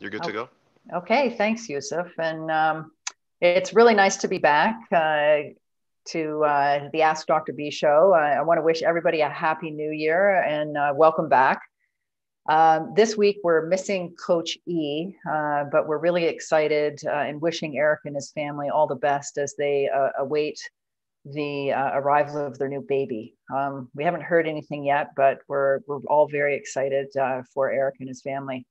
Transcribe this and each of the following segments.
You're good okay. to go. Okay, thanks, Yusuf. And um, it's really nice to be back uh, to uh, the Ask Dr. B show. I want to wish everybody a happy new year and uh, welcome back. Um, this week, we're missing Coach E, uh, but we're really excited uh, and wishing Eric and his family all the best as they uh, await the arrival of their new baby. Um, we haven't heard anything yet, but we're, we're all very excited for Eric and his family.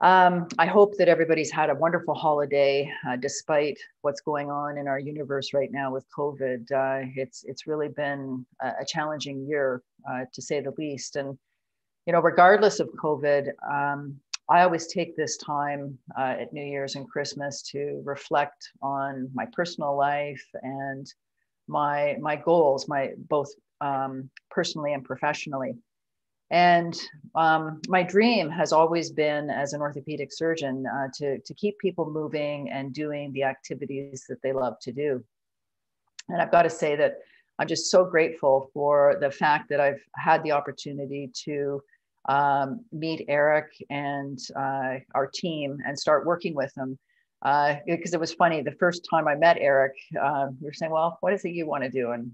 Um, I hope that everybody's had a wonderful holiday, uh, despite what's going on in our universe right now with COVID. Uh, it's it's really been a, challenging year, uh, to say the least. And you know, regardless of COVID, um, I always take this time uh, at New Year's and Christmas to reflect on my personal life and my my goals, my both um, personally and professionally. And um, my dream has always been, as an orthopedic surgeon, uh, to, to keep people moving and doing the activities that they love to do. And I've got to say that I'm just so grateful for the fact that I've had the opportunity to um, meet Eric and uh, our team and start working with them. Uh, because it was funny, the first time I met Eric, uh, we were saying, Well, what is it you want to do? And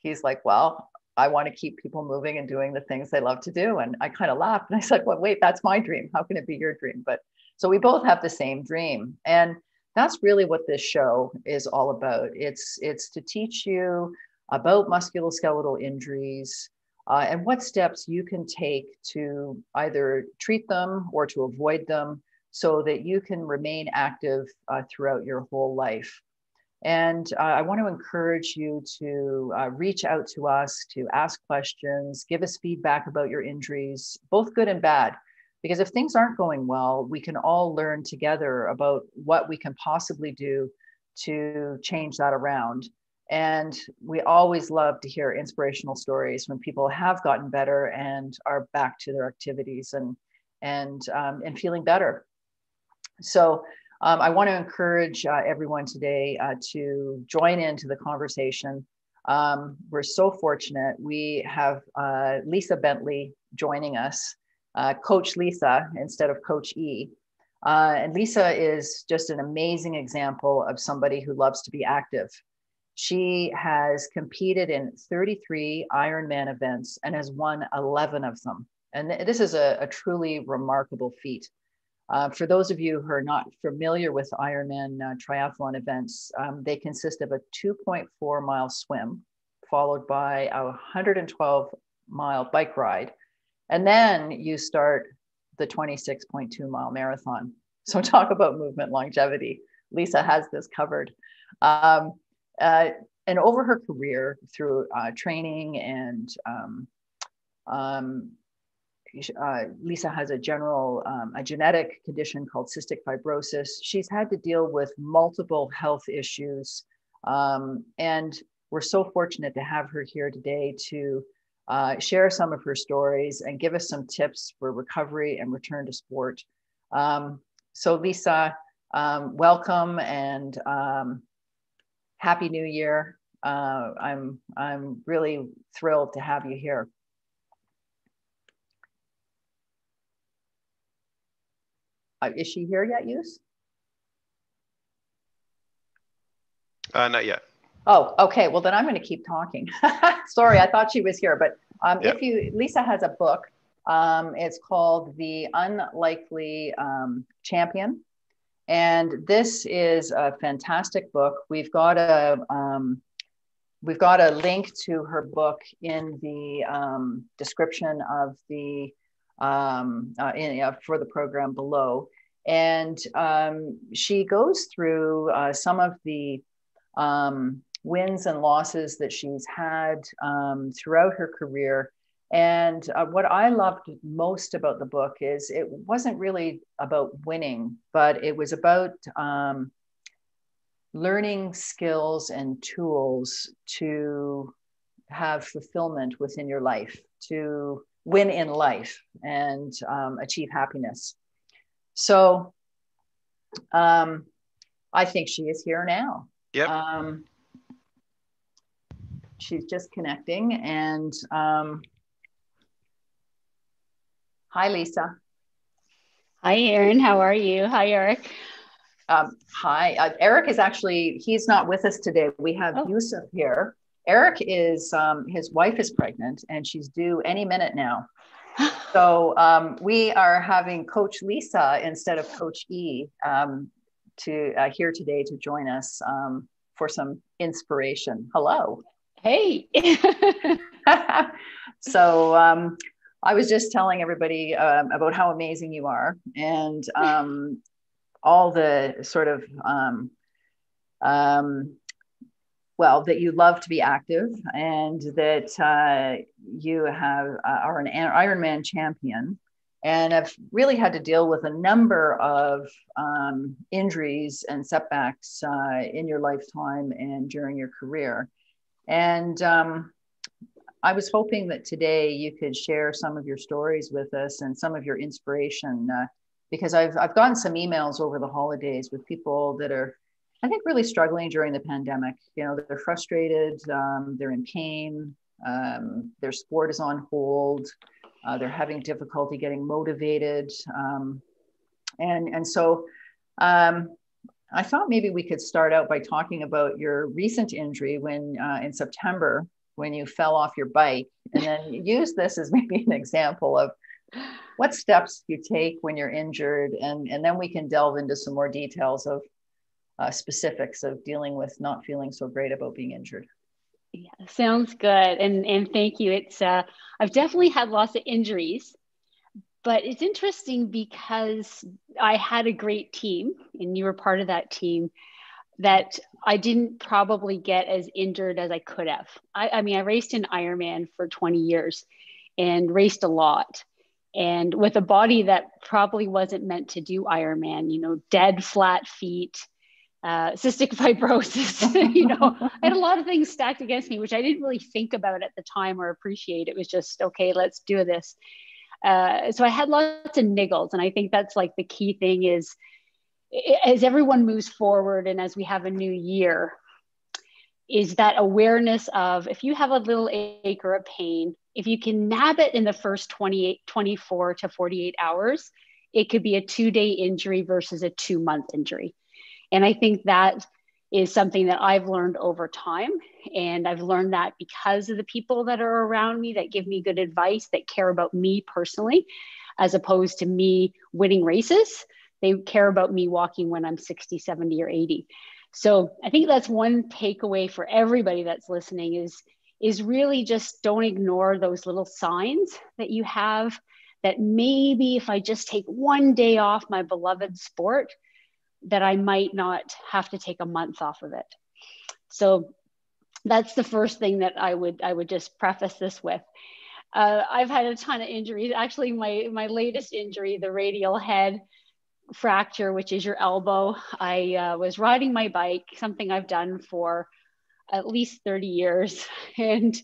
he's like, Well, I want to keep people moving and doing the things they love to do. And I kind of laughed and I said, Well, wait, that's my dream. How can it be your dream? But so we both have the same dream. And that's really what this show is all about. It's it's to teach you about musculoskeletal injuries uh, and what steps you can take to either treat them or to avoid them so that you can remain active uh, throughout your whole life. And uh, I want to encourage you to uh, reach out to us, to ask questions, give us feedback about your injuries, both good and bad. Because if things aren't going well, we can all learn together about what we can possibly do to change that around. And we always love to hear inspirational stories when people have gotten better and are back to their activities and and um, and feeling better. So um, I want to encourage uh, everyone today uh, to join into the conversation. Um, we're so fortunate. We have uh, Lisa Bentley joining us, uh, Coach Lisa instead of Coach E. Uh, and Lisa is just an amazing example of somebody who loves to be active. She has competed in 33 Ironman events and has won 11 of them. And th- this is a, a truly remarkable feat. Uh, for those of you who are not familiar with Ironman uh, triathlon events, um, they consist of a 2.4 mile swim, followed by a 112 mile bike ride. And then you start the 26.2 mile marathon. So, talk about movement longevity. Lisa has this covered. Um, uh, and over her career, through uh, training and um, um, uh, Lisa has a general, um, a genetic condition called cystic fibrosis. She's had to deal with multiple health issues. Um, and we're so fortunate to have her here today to uh, share some of her stories and give us some tips for recovery and return to sport. Um, so, Lisa, um, welcome and um, happy new year. Uh, I'm, I'm really thrilled to have you here. Uh, is she here yet, Use? Uh, not yet. Oh, okay. Well, then I'm going to keep talking. Sorry, I thought she was here. But um, yep. if you, Lisa has a book. Um, it's called The Unlikely um, Champion. And this is a fantastic book. We've got a, um, we've got a link to her book in the um, description of the um, uh, in, uh, for the program below. And um, she goes through uh, some of the um, wins and losses that she's had um, throughout her career. And uh, what I loved most about the book is it wasn't really about winning, but it was about um, learning skills and tools to have fulfillment within your life, to win in life and um, achieve happiness. So um, I think she is here now. Yep. Um, she's just connecting. And um, hi, Lisa. Hi, Erin. How are you? Hi, Eric. Um, hi. Uh, Eric is actually, he's not with us today. We have oh. Yusuf here. Eric is, um, his wife is pregnant and she's due any minute now. So um, we are having Coach Lisa instead of Coach E um, to uh, here today to join us um, for some inspiration. Hello. Hey. so um, I was just telling everybody um, about how amazing you are and um, all the sort of um, um, well that you love to be active and that uh, you have uh, are an Ironman champion and have really had to deal with a number of um, injuries and setbacks uh, in your lifetime and during your career. And um, I was hoping that today you could share some of your stories with us and some of your inspiration, uh, because I've, I've gotten some emails over the holidays with people that are, I think, really struggling during the pandemic. You know, they're frustrated, um, they're in pain, um, their sport is on hold, uh, they're having difficulty getting motivated. Um, and, and so um, I thought maybe we could start out by talking about your recent injury when uh, in September when you fell off your bike and then use this as maybe an example of what steps you take when you're injured and, and then we can delve into some more details of uh, specifics of dealing with not feeling so great about being injured yeah sounds good and and thank you it's uh i've definitely had lots of injuries but it's interesting because i had a great team and you were part of that team that I didn't probably get as injured as I could have. I, I, mean, I raced in Ironman for 20 years and raced a lot. And with a body that probably wasn't meant to do Ironman, you know, dead flat feet, uh, cystic fibrosis, you know, I had a lot of things stacked against me, which I didn't really think about at the time or appreciate. It was just, okay, let's do this. Uh, so I had lots of niggles. And I think that's like the key thing is, as everyone moves forward and as we have a new year, is that awareness of if you have a little ache or a pain, if you can nab it in the first 28, 24 to 48 hours, it could be a two day injury versus a two month injury. And I think that is something that I've learned over time. And I've learned that because of the people that are around me that give me good advice, that care about me personally, as opposed to me winning races. They care about me walking when I'm 60, 70, or 80. So I think that's one takeaway for everybody that's listening is, is really just don't ignore those little signs that you have that maybe if I just take one day off my beloved sport, that I might not have to take a month off of it. So that's the first thing that I would I would just preface this with. Uh, I've had a ton of injuries. Actually, my my latest injury, the radial head, fracture, which is your elbow. I uh, was riding my bike, something I've done for at least 30 years. And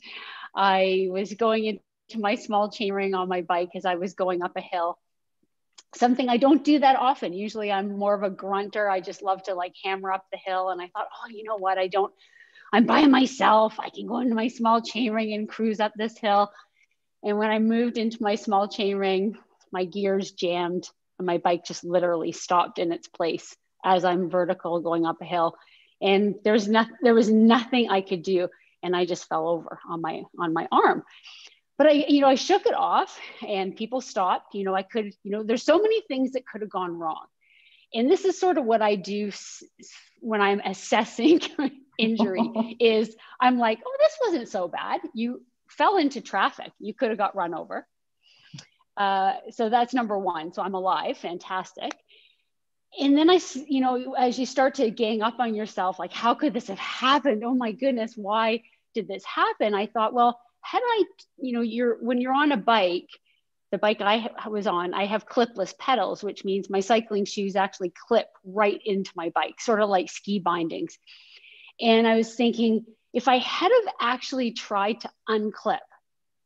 I was going into my small chainring on my bike as I was going up a hill. Something I don't do that often. Usually I'm more of a grunter. I just love to like hammer up the hill. And I thought, oh, you know what? I don't, I'm by myself. I can go into my small chainring and cruise up this hill. And when I moved into my small chainring, my gears jammed and my bike just literally stopped in its place as I'm vertical going up a hill. And there's no, there was nothing I could do. And I just fell over on my on my arm. But I, you know, I shook it off and people stopped. You know, I could, you know, there's so many things that could have gone wrong. And this is sort of what I do when I'm assessing injury is I'm like, oh, this wasn't so bad. You fell into traffic. You could have got run over. Uh, so that's number one. So I'm alive, fantastic. And then I, you know, as you start to gang up on yourself, like, how could this have happened? Oh my goodness, why did this happen? I thought, well, had I, you know, you're when you're on a bike, the bike I was on, I have clipless pedals, which means my cycling shoes actually clip right into my bike, sort of like ski bindings. And I was thinking, if I had have actually tried to unclip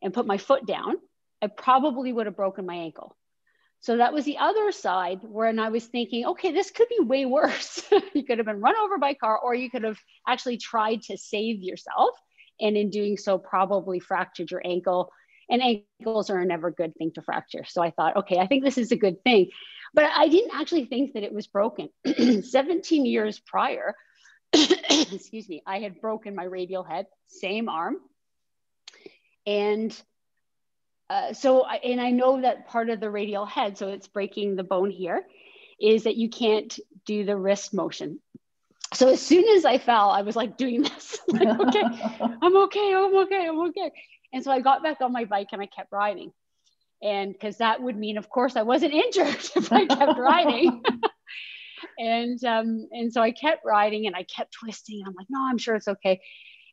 and put my foot down, I probably would have broken my ankle. So that was the other side when I was thinking, okay, this could be way worse. you could have been run over by a car, or you could have actually tried to save yourself. And in doing so, probably fractured your ankle and ankles are a never good thing to fracture. So I thought, okay, I think this is a good thing. But I didn't actually think that it was broken. 17 years prior, excuse me, I had broken my radial head, same arm. And uh, so, I, and I know that part of the radial head, so it's breaking the bone here, is that you can't do the wrist motion. So as soon as I fell, I was like doing this, like, okay, I'm okay, I'm okay, I'm okay. And so I got back on my bike and I kept riding. And because that would mean, of course, I wasn't injured if I kept riding. and um, and so I kept riding and I kept twisting. I'm like, no, I'm sure it's okay.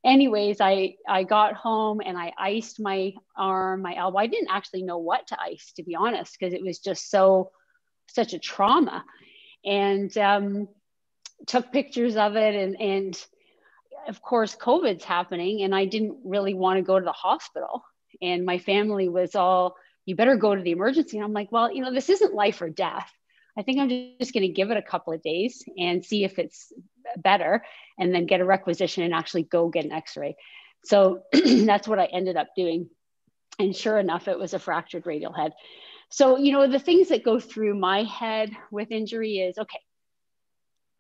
Anyways, I I got home and I iced my arm, my elbow. I didn't actually know what to ice, to be honest, because it was just so such a trauma. And um, took pictures of it and and of course, COVID's happening, and I didn't really want to go to the hospital. And my family was all, you better go to the emergency. And I'm like, well, you know, this isn't life or death. I think I'm just going to give it a couple of days and see if it's better and then get a requisition and actually go get an x ray. So that's what I ended up doing. And sure enough, it was a fractured radial head. So, you know, the things that go through my head with injury is okay,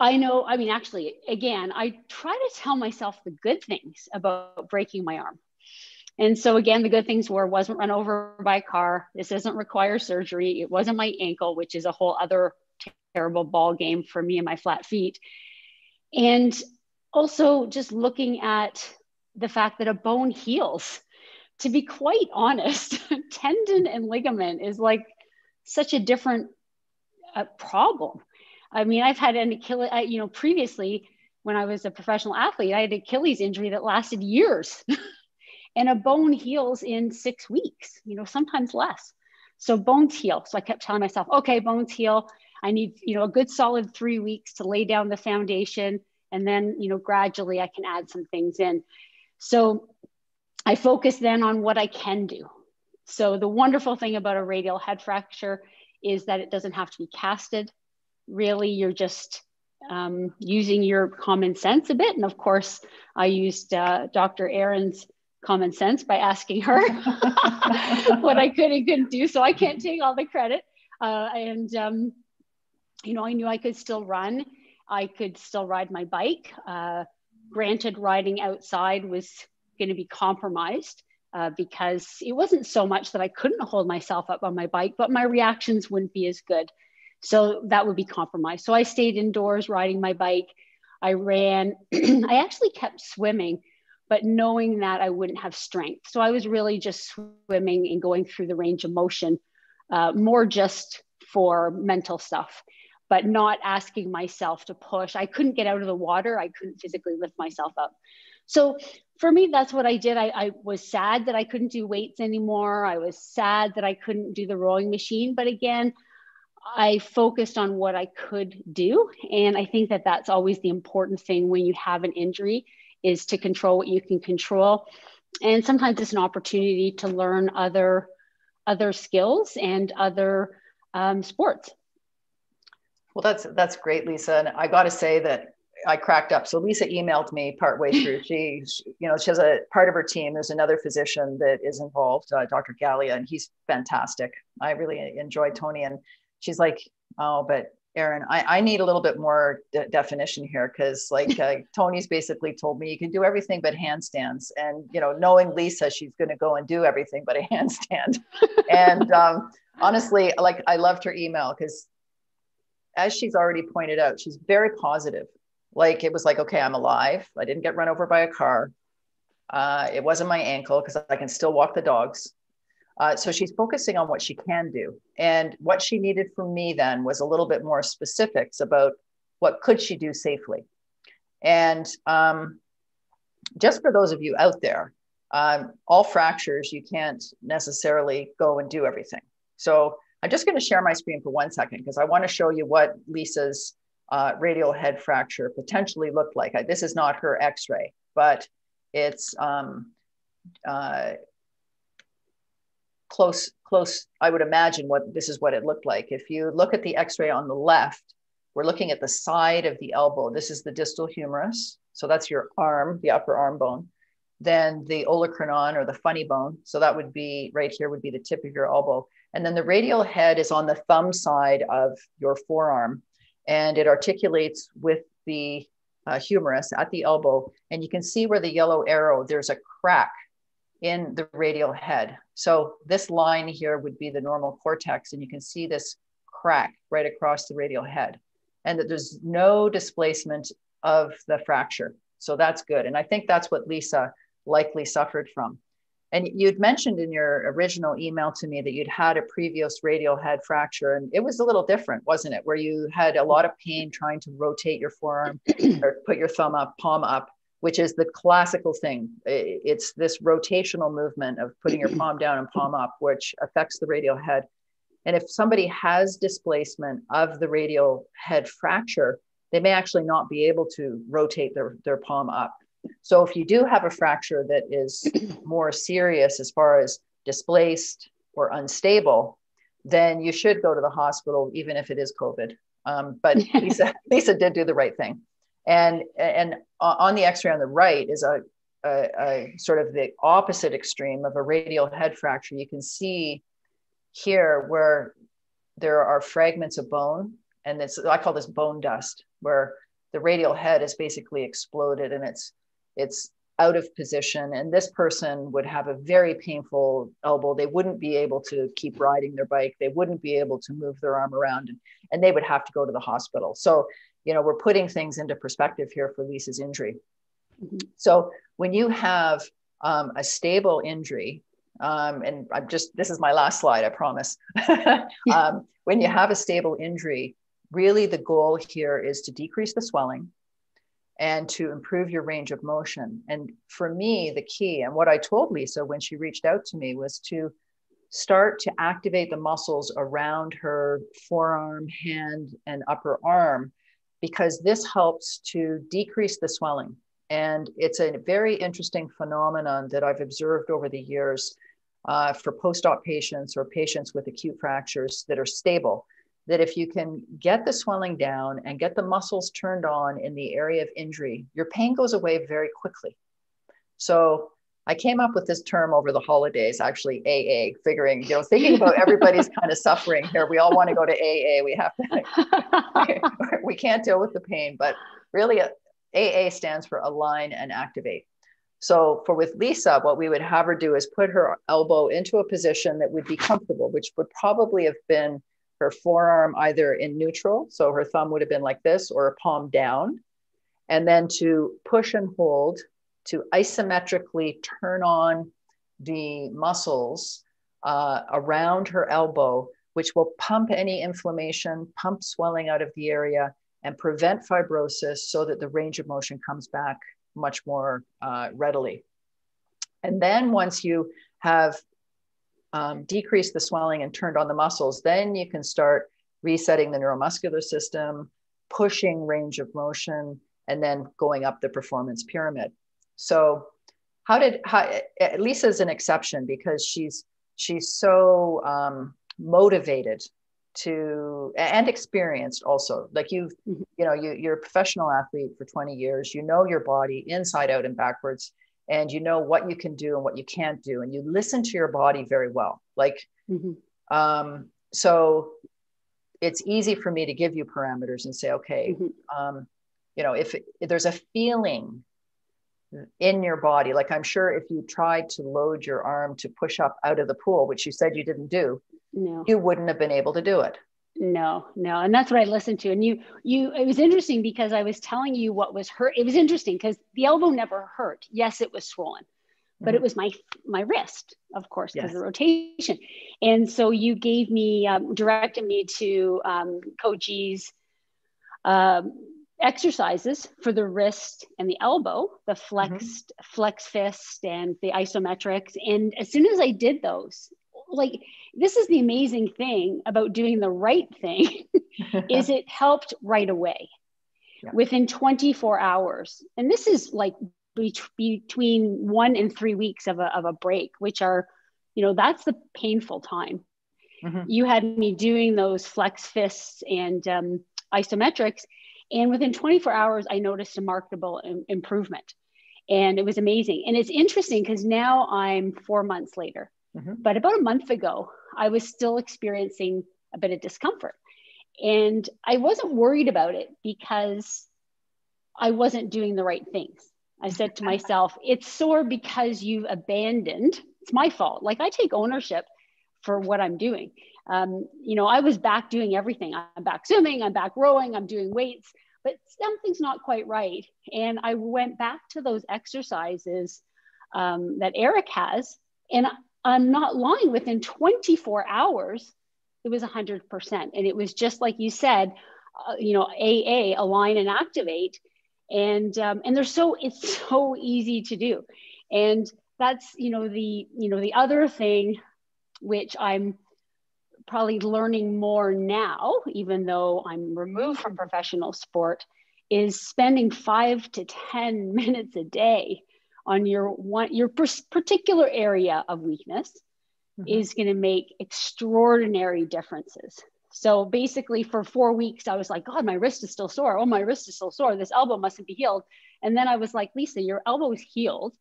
I know, I mean, actually, again, I try to tell myself the good things about breaking my arm. And so, again, the good things were wasn't run over by a car. This doesn't require surgery. It wasn't my ankle, which is a whole other terrible ball game for me and my flat feet. And also, just looking at the fact that a bone heals. To be quite honest, tendon and ligament is like such a different uh, problem I mean, I've had an Achilles, I, you know, previously when I was a professional athlete, I had an Achilles injury that lasted years. and a bone heals in six weeks, you know, sometimes less. So bones heal. So I kept telling myself, okay, bones heal. I need, you know, a good solid three weeks to lay down the foundation. And then, you know, gradually I can add some things in. So I focus then on what I can do. So the wonderful thing about a radial head fracture is that it doesn't have to be casted really you're just um, using your common sense a bit. And of course, I used uh, Dr. Erin's common sense by asking her what I could and couldn't do. So I can't take all the credit. Uh, and, um, you know, I knew I could still run. I could still ride my bike. Uh, granted, riding outside was going to be compromised. Uh, because it wasn't so much that I couldn't hold myself up on my bike, but my reactions wouldn't be as good. So that would be compromised. So I stayed indoors riding my bike. I ran. I actually kept swimming, but knowing that I wouldn't have strength. So I was really just swimming and going through the range of motion, uh, more just for mental stuff, but not asking myself to push. I couldn't get out of the water. I couldn't physically lift myself up. So for me, that's what I did. I, I, was sad that I couldn't do weights anymore. I was sad that I couldn't do the rowing machine. But again, I focused on what I could do. And I think that that's always the important thing when you have an injury is to control what you can control. And sometimes it's an opportunity to learn other, other skills and other um, sports. Well, that's, that's great, Lisa. And I got to say that I cracked up. So Lisa emailed me partway through. She, she, you know, she has a part of her team. There's another physician that is involved, uh, Dr. Gallia, and he's fantastic. I really enjoy Tony. And she's like, oh, but Erin, I, I need a little bit more de- definition here because, like, uh, Tony's basically told me you can do everything but handstands, and you know, knowing Lisa, she's going to go and do everything but a handstand. and um, honestly, like, I loved her email because, as she's already pointed out, she's very positive. Like, it was like, okay, I'm alive. I didn't get run over by a car. Uh, it wasn't my ankle because I can still walk the dogs. Uh, so she's focusing on what she can do. And what she needed from me then was a little bit more specifics about what could she do safely. And um, just for those of you out there, um, all fractures, you can't necessarily go and do everything. So I'm just going to share my screen for one second because I want to show you what Lisa's uh, radial head fracture potentially looked like. This is not her x-ray, but it's um, uh, close, close, I would imagine what this is what it looked like. If you look at the x-ray on the left, we're looking at the side of the elbow. This is the distal humerus. So that's your arm, the upper arm bone. then the olecranon or the funny bone. So that would be right here would be the tip of your elbow. And then the radial head is on the thumb side of your forearm and it articulates with the uh, humerus at the elbow. And you can see where the yellow arrow, there's a crack in the radial head. So this line here would be the normal cortex, and you can see this crack right across the radial head, and that there's no displacement of the fracture. So that's good. And I think that's what Lisa likely suffered from. And you'd mentioned in your original email to me that you'd had a previous radial head fracture, and it was a little different, wasn't it? Where you had a lot of pain trying to rotate your forearm or put your thumb up, palm up, which is the classical thing. It's this rotational movement of putting your palm down and palm up, which affects the radial head. And if somebody has displacement of the radial head fracture, they may actually not be able to rotate their, their palm up. So if you do have a fracture that is more serious as far as displaced or unstable, then you should go to the hospital, even if it is COVID. Um, but Lisa, Lisa did do the right thing. And, and on the x-ray on the right is a, a, a sort of the opposite extreme of a radial head fracture. You can see here where there are fragments of bone and it's i call this bone dust where the radial head is basically exploded and it's it's out of position. And this person would have a very painful elbow. They wouldn't be able to keep riding their bike. They wouldn't be able to move their arm around and, and they would have to go to the hospital. So you know we're putting things into perspective here for lisa's injury mm-hmm. so when you have um, a stable injury um, and i'm just this is my last slide i promise um, when you have a stable injury really the goal here is to decrease the swelling and to improve your range of motion. And for me, the key, and what I told Lisa when she reached out to me was to start to activate the muscles around her forearm, hand, and upper arm, because this helps to decrease the swelling. And it's a very interesting phenomenon that I've observed over the years uh, for post op patients or patients with acute fractures that are stable that if you can get the swelling down and get the muscles turned on in the area of injury, your pain goes away very quickly. So I came up with this term over the holidays, actually AA, figuring, you know, thinking about everybody's kind of suffering here. We all want to go to AA. We have to, we can't deal with the pain, but really uh, AA stands for align and activate. So for with Lisa, what we would have her do is put her elbow into a position that would be comfortable, which would probably have been her forearm either in neutral, so her thumb would have been like this, or a palm down, and then to push and hold to isometrically turn on the muscles uh, around her elbow, which will pump any inflammation, pump swelling out of the area, and prevent fibrosis so that the range of motion comes back much more uh, readily. And then once you have um, decreased the swelling and turned on the muscles, then you can start resetting the neuromuscular system, pushing range of motion, and then going up the performance pyramid. So, how did how, Lisa's an exception because she's she's so um, motivated to and experienced also like you've mm-hmm. you know you, you're a professional athlete for 20 years you know your body inside out and backwards and you know what you can do and what you can't do and you listen to your body very well like mm-hmm. um, so it's easy for me to give you parameters and say okay mm-hmm. um, you know if, if there's a feeling in your body like i'm sure if you tried to load your arm to push up out of the pool which you said you didn't do no. you wouldn't have been able to do it no no and that's what i listened to and you you it was interesting because i was telling you what was hurt it was interesting because the elbow never hurt yes it was swollen but mm-hmm. it was my my wrist of course because yes. of the rotation and so you gave me um, directed me to um, G's um, exercises for the wrist and the elbow the flexed mm-hmm. flex fist and the isometrics and as soon as i did those like this is the amazing thing about doing the right thing is it helped right away yeah. within 24 hours and this is like be- between one and three weeks of a, of a break which are you know that's the painful time mm-hmm. you had me doing those flex fists and um, isometrics and within 24 hours i noticed a marketable Im- improvement And it was amazing. And it's interesting because now I'm four months later. Mm-hmm. But about a month ago, I was still experiencing a bit of discomfort. And I wasn't worried about it because I wasn't doing the right things. I said to myself, it's sore because you've abandoned. It's my fault. Like I take ownership for what I'm doing. Um, you know, I was back doing everything. I'm back swimming, I'm back rowing, I'm doing weights, but something's not quite right. And I went back to those exercises um, that Eric has, and I'm not lying, within 24 hours, it was 100%. And it was just like you said, uh, you know, AA, align and activate. And, um, and they're so, it's so easy to do. And that's, you know, the, you know, the other thing, which I'm probably learning more now, even though I'm removed from professional sport, is spending five to 10 minutes a day on your one your particular area of weakness mm-hmm. is going to make extraordinary differences. So basically for four weeks i was like god my wrist is still sore. Oh my wrist is still sore. This elbow mustn't be healed. And then i was like lisa your elbow is healed.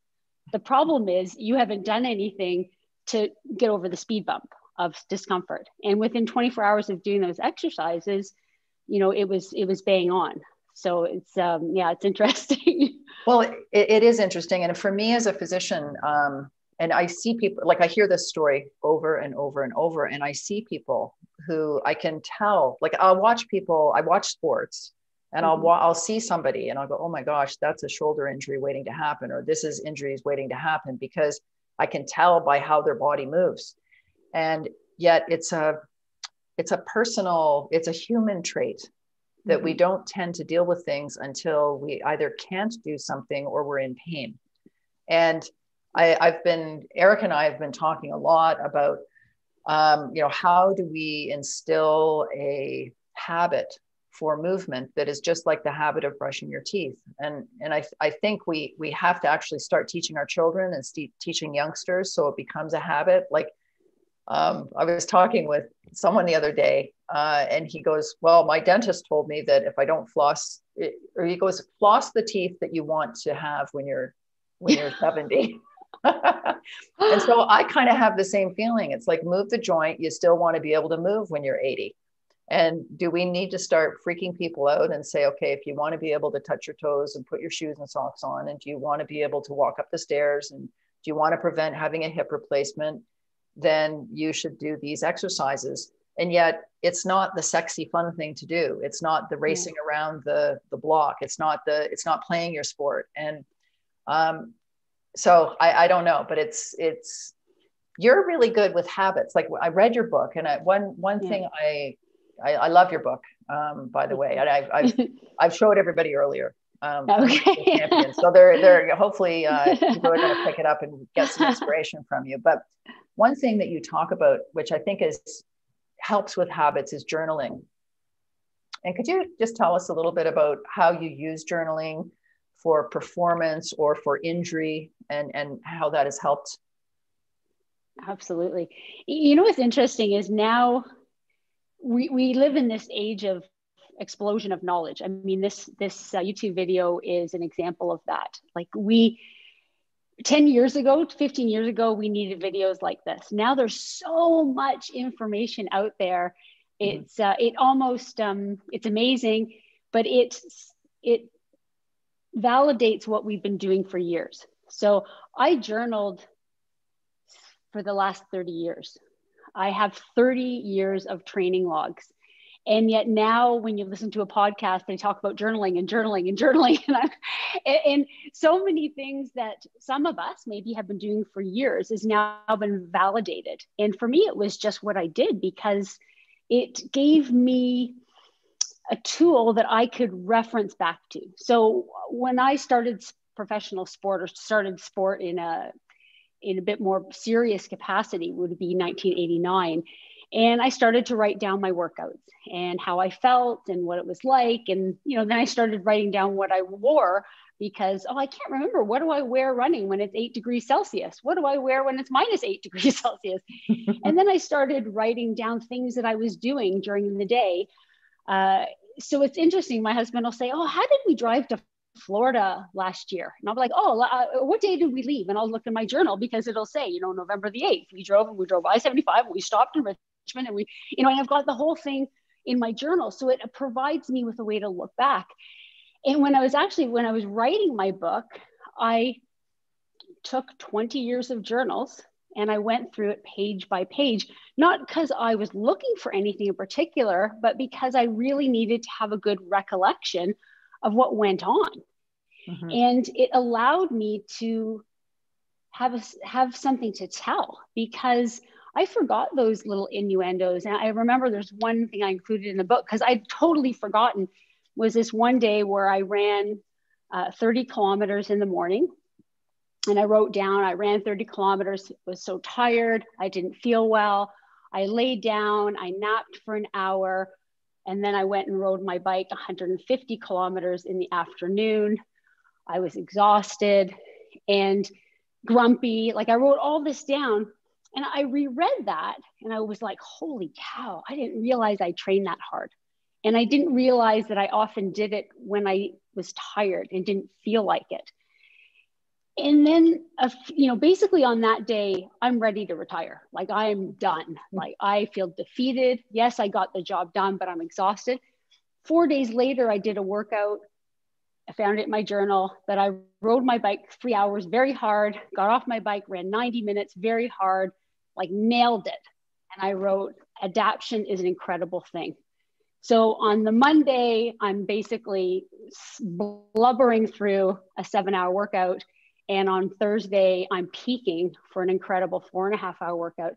The problem is you haven't done anything to get over the speed bump of discomfort. And within 24 hours of doing those exercises you know it was it was bang on. So it's um, yeah it's interesting. Well it, it is interesting. And for me as a physician um, and i see people like i hear this story over and over and over and i see people who i can tell like i'll watch people i watch sports and mm-hmm. I'll I'll see somebody and I'll go, oh my gosh, that's a shoulder injury waiting to happen, or this is injuries waiting to happen because I can tell by how their body moves, and yet it's a it's a personal, it's a human trait that mm-hmm. we don't tend to deal with things until we either can't do something or we're in pain. And I, have been, Eric and I have been talking a lot about, um, you know, how do we instill a habit for movement that is just like the habit of brushing your teeth. And, and I, I think we, we have to actually start teaching our children and st- teaching youngsters so it becomes a habit. Like um, I was talking with someone the other day, uh, and he goes, "Well, my dentist told me that if I don't floss, it, or he goes, floss the teeth that you want to have when you're when you're 70." and so I kind of have the same feeling. It's like move the joint. You still want to be able to move when you're 80. And do we need to start freaking people out and say, okay, if you want to be able to touch your toes and put your shoes and socks on, and do you want to be able to walk up the stairs, and do you want to prevent having a hip replacement? Then you should do these exercises. And yet it's not the sexy fun thing to do. It's not the racing around the the block. It's not the it's not playing your sport. And um, so I, I don't know, but it's it's you're really good with habits. Like I read your book, and I, one one yeah. thing I, I, I love your book, um, by the way, and I've I've, I've showed everybody earlier. Um, okay. so they're they're hopefully uh, people are going to pick it up and get some inspiration from you. But one thing that you talk about, which I think is helps with habits, is journaling. And could you just tell us a little bit about how you use journaling for performance or for injury and, and how that has helped? Absolutely. You know what's interesting is now we, we live in this age of explosion of knowledge. I mean, this this uh, YouTube video is an example of that. Like we 10 years ago 15 years ago we needed videos like this. Now there's so much information out there. Mm-hmm. it's uh, it almost um, it's amazing but it it validates what we've been doing for years. So i journaled for the last 30 years. I have 30 years of training logs and yet now when you listen to a podcast they talk about journaling and journaling and journaling. And, and, so many things that some of us maybe have been doing for years is now been validated. And for me it was just what i did because it gave me a tool that i could reference back to. So when i started professional sport or started sport in a in a bit more serious capacity would be 1989 and i started to write down my workouts and how i felt and what it was like. And you know then i started writing down what i wore because oh i can't remember. What do i wear running when it's 8 degrees celsius? What do i wear when it's minus 8 degrees celsius? And then i started writing down things that i was doing during the day. Uh, so it's interesting. My husband will say oh how did we drive to Florida last year. And I'll be like, oh, uh, what day did we leave? And I'll look in my journal because it'll say, you know, November the 8th, we drove and we drove I 75 and we stopped in And we, you know, and I've got the whole thing in my journal. So it provides me with a way to look back. And when I was actually, when I was writing my book, I took 20 years of journals and I went through it page by page, not because I was looking for anything in particular, but because I really needed to have a good recollection of what went on. Mm-hmm. And it allowed me to have a, have something to tell because I forgot those little innuendos. And I remember there's one thing I included in the book because I'd totally forgotten was this one day where I ran uh, 30 kilometers in the morning. And I wrote down, I ran 30 kilometers, was so tired, I didn't feel well. I laid down, I napped for an hour, and then I went and rode my bike 150 kilometers in the afternoon. I was exhausted and grumpy. Like I wrote all this down and I reread that and I was like, holy cow, I didn't realize I trained that hard. And I didn't realize that I often did it when I was tired and didn't feel like it. And then, you know, basically on that day, I'm ready to retire. Like I'm done. Mm-hmm. Like I feel defeated. Yes, I got the job done, but I'm exhausted. Four days later, I did a workout. I found it in my journal that I rode my bike three hours very hard, got off my bike, ran 90 minutes very hard, like nailed it. And I wrote, adaptation is an incredible thing. So on the Monday, I'm basically blubbering through a seven hour workout. And on Thursday, I'm peaking for an incredible four and a half hour workout.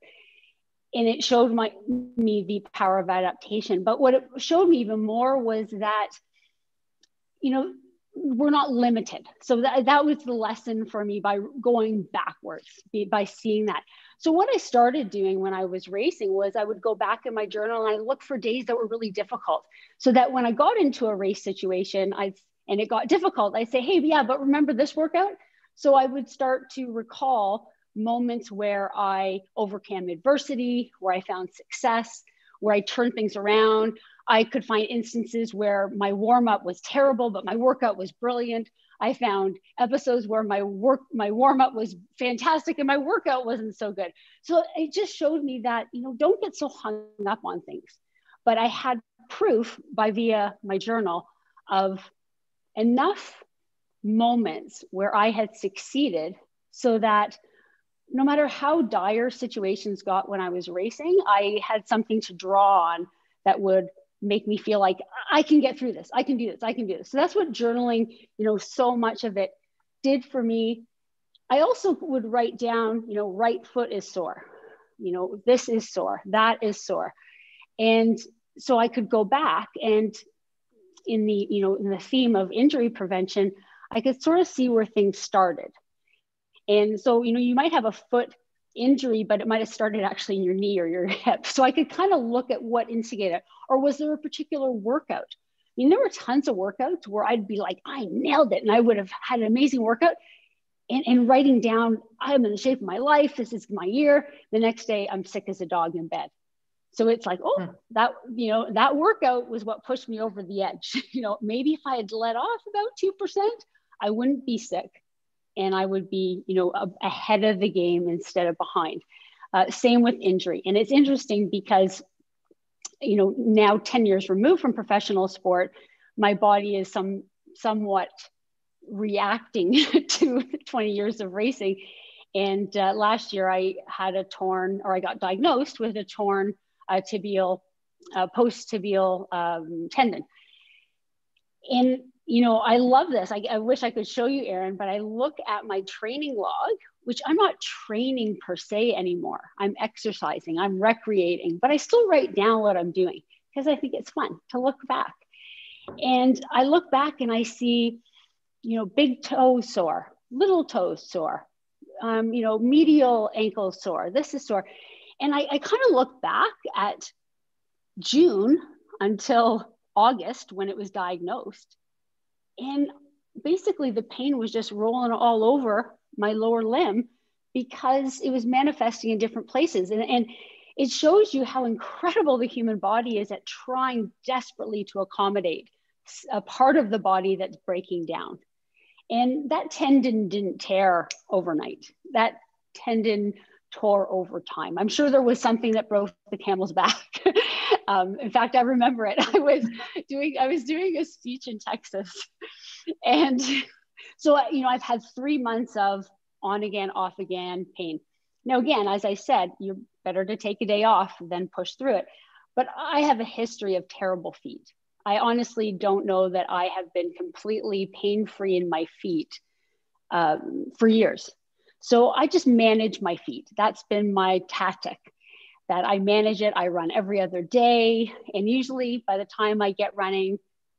And it showed my, me the power of adaptation. But what it showed me even more was that, you know, we're not limited. So that, that was the lesson for me by going backwards, by seeing that. So what I started doing when I was racing was I would go back in my journal and I look for days that were really difficult. So that when I got into a race situation, I and it got difficult, I say, hey, yeah, but remember this workout? So I would start to recall moments where I overcame adversity, where I found success, where I turned things around, I could find instances where my warm up was terrible, but my workout was brilliant. I found episodes where my work, my warm up was fantastic and my workout wasn't so good. So it just showed me that, you know, don't get so hung up on things. But I had proof by via my journal of enough moments where I had succeeded so that no matter how dire situations got when I was racing, I had something to draw on that would make me feel like I can get through this. I can do this. I can do this. So that's what journaling, you know, so much of it did for me. I also would write down, you know, right foot is sore. You know, this is sore. That is sore. And so I could go back and in the, you know, in the theme of injury prevention, I could sort of see where things started. And so, you know, you might have a foot injury, but it might have started actually in your knee or your hip. So I could kind of look at what instigated it. Or was there a particular workout? I mean, there were tons of workouts where I'd be like, I nailed it. And I would have had an amazing workout. And, and writing down, I'm in the shape of my life. This is my year. The next day, I'm sick as a dog in bed. So it's like, oh, hmm. that, you know, that workout was what pushed me over the edge. you know, maybe if I had let off about 2%, I wouldn't be sick and I would be, you know, a, ahead of the game instead of behind. Uh, same with injury. And it's interesting because, you know, now 10 years removed from professional sport, my body is some somewhat reacting to 20 years of racing. And uh, last year I had a torn, or I got diagnosed with a torn uh, tibial, uh, post tibial um, tendon. And you know, I love this. I, I, wish I could show you, Erin, but I look at my training log, which I'm not training per se anymore. I'm exercising, I'm recreating, but I still write down what I'm doing because I think it's fun to look back. And I look back and I see, you know, big toe sore, little toe sore, um, you know, medial ankle sore, this is sore. And I, I kind of look back at June until August when it was diagnosed and basically, the pain was just rolling all over my lower limb because it was manifesting in different places. And, and it shows you how incredible the human body is at trying desperately to accommodate a part of the body that's breaking down. And that tendon didn't tear overnight. That tendon tore over time. I'm sure there was something that broke the camel's back. um, in fact, I remember it. I was doing I was doing a speech in Texas, and so you know I've had three months of on again, off again pain. Now, again, as I said, you're better to take a day off than push through it. But I have a history of terrible feet. I honestly don't know that I have been completely pain free in my feet um, for years. So I just manage my feet. That's been my tactic. That I manage it. I run every other day, and usually by the time I get running,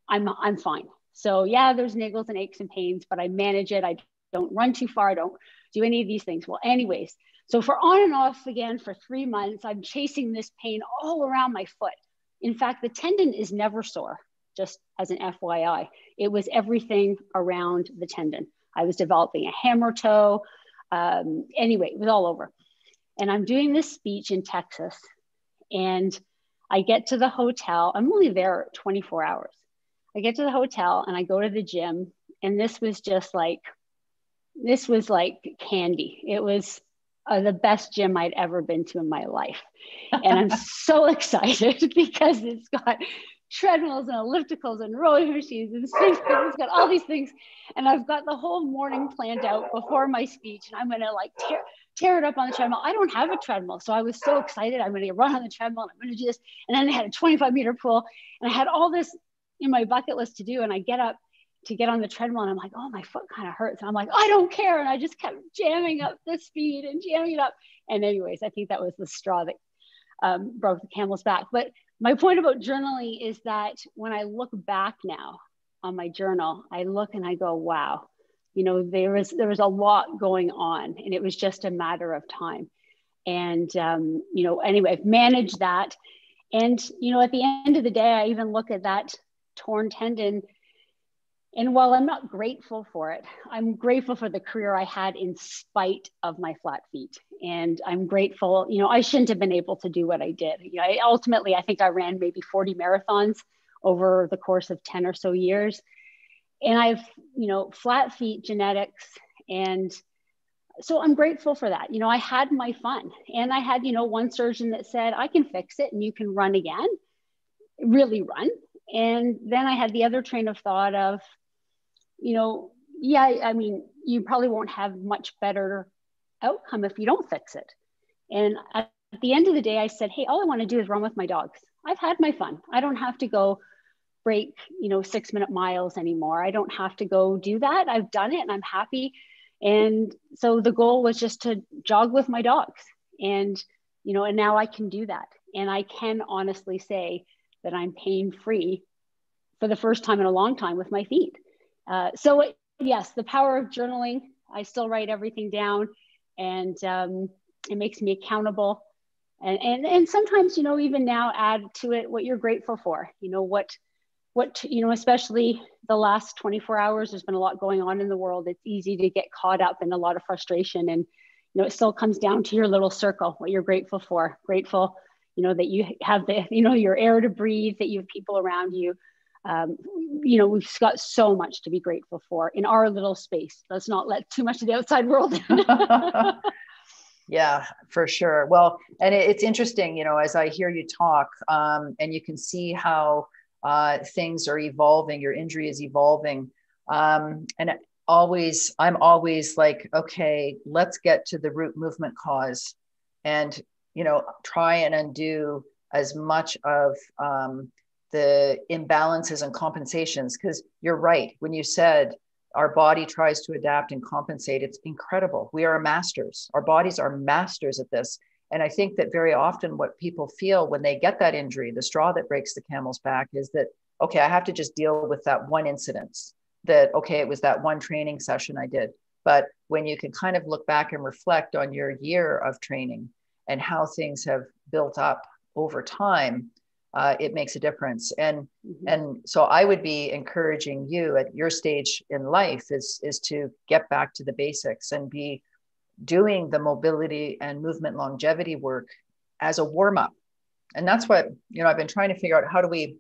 I'm I'm fine. So yeah, there's niggles and aches and pains, but I manage it. I don't run too far. I don't do any of these things. Well, anyways, so for on and off again for three months, I'm chasing this pain all around my foot. In fact, the tendon is never sore, just as an FYI. It was everything around the tendon. I was developing a hammer toe. Um, anyway, it was all over. And I'm doing this speech in Texas, and I get to the hotel. I'm only there 24 hours. I get to the hotel and I go to the gym, and this was just like, this was like candy. It was uh, the best gym I'd ever been to in my life. And I'm so excited because it's got treadmills and ellipticals and rowing machines and things. It's got all these things. And I've got the whole morning planned out before my speech. And I'm going to like tear, tear it up on the treadmill. I don't have a treadmill. So I was so excited. I'm going to run on the treadmill. I'm going to do this. And then I had a 25 meter pool and I had all this in my bucket list to do. And I get up to get on the treadmill and I'm like, oh, my foot kind of hurts. And I'm like, I don't care. And I just kept jamming up the speed and jamming it up. And anyways, I think that was the straw that um, broke the camel's back. But my point about journaling is that when I look back now on my journal, I look and I go, wow, you know, there was there was a lot going on, and it was just a matter of time. And um, you know, anyway, I've managed that. And you know, at the end of the day, I even look at that torn tendon and while I'm not grateful for it, I'm grateful for the career I had in spite of my flat feet. And I'm grateful, you know, I shouldn't have been able to do what I did. You know, I, ultimately, I think I ran maybe 40 marathons over the course of 10 or so years. And I've, you know, flat feet genetics. And so I'm grateful for that. You know, I had my fun. And I had, you know, one surgeon that said, I can fix it and you can run again, really run. And then I had the other train of thought of, you know, yeah, I mean, you probably won't have much better outcome if you don't fix it. And at the end of the day, I said, hey, all I want to do is run with my dogs. I've had my fun. I don't have to go break, you know, six minute miles anymore. I don't have to go do that. I've done it and I'm happy. And so the goal was just to jog with my dogs. And, you know, and now I can do that. And I can honestly say that I'm pain free for the first time in a long time with my feet. Uh, so yes, the power of journaling. I still write everything down, and um, it makes me accountable. And, and and sometimes you know even now add to it what you're grateful for. You know what what you know especially the last 24 hours. There's been a lot going on in the world. It's easy to get caught up in a lot of frustration, and you know it still comes down to your little circle. What you're grateful for. Grateful, you know that you have the you know your air to breathe. That you have people around you um, you know, we've got so much to be grateful for in our little space. Let's not let too much of the outside world yeah, for sure. Well, and it's interesting, you know, as I hear you talk, um, and you can see how uh, things are evolving, your injury is evolving. Um, and always, I'm always like, okay, let's get to the root movement cause and, you know, try and undo as much of um, the imbalances and compensations. Because you're right. When you said our body tries to adapt and compensate it's incredible. We are masters. Our bodies are masters at this and i think that very often what people feel when they get that injury the straw that breaks the camel's back is that okay i have to just deal with that one incident that okay it was that one training session i did but when you can kind of look back and reflect on your year of training and how things have built up over time uh, it makes a difference. And mm-hmm. and so I would be encouraging you at your stage in life is is to get back to the basics and be doing the mobility and movement longevity work as a warm up. And that's what you know I've been trying to figure out how do we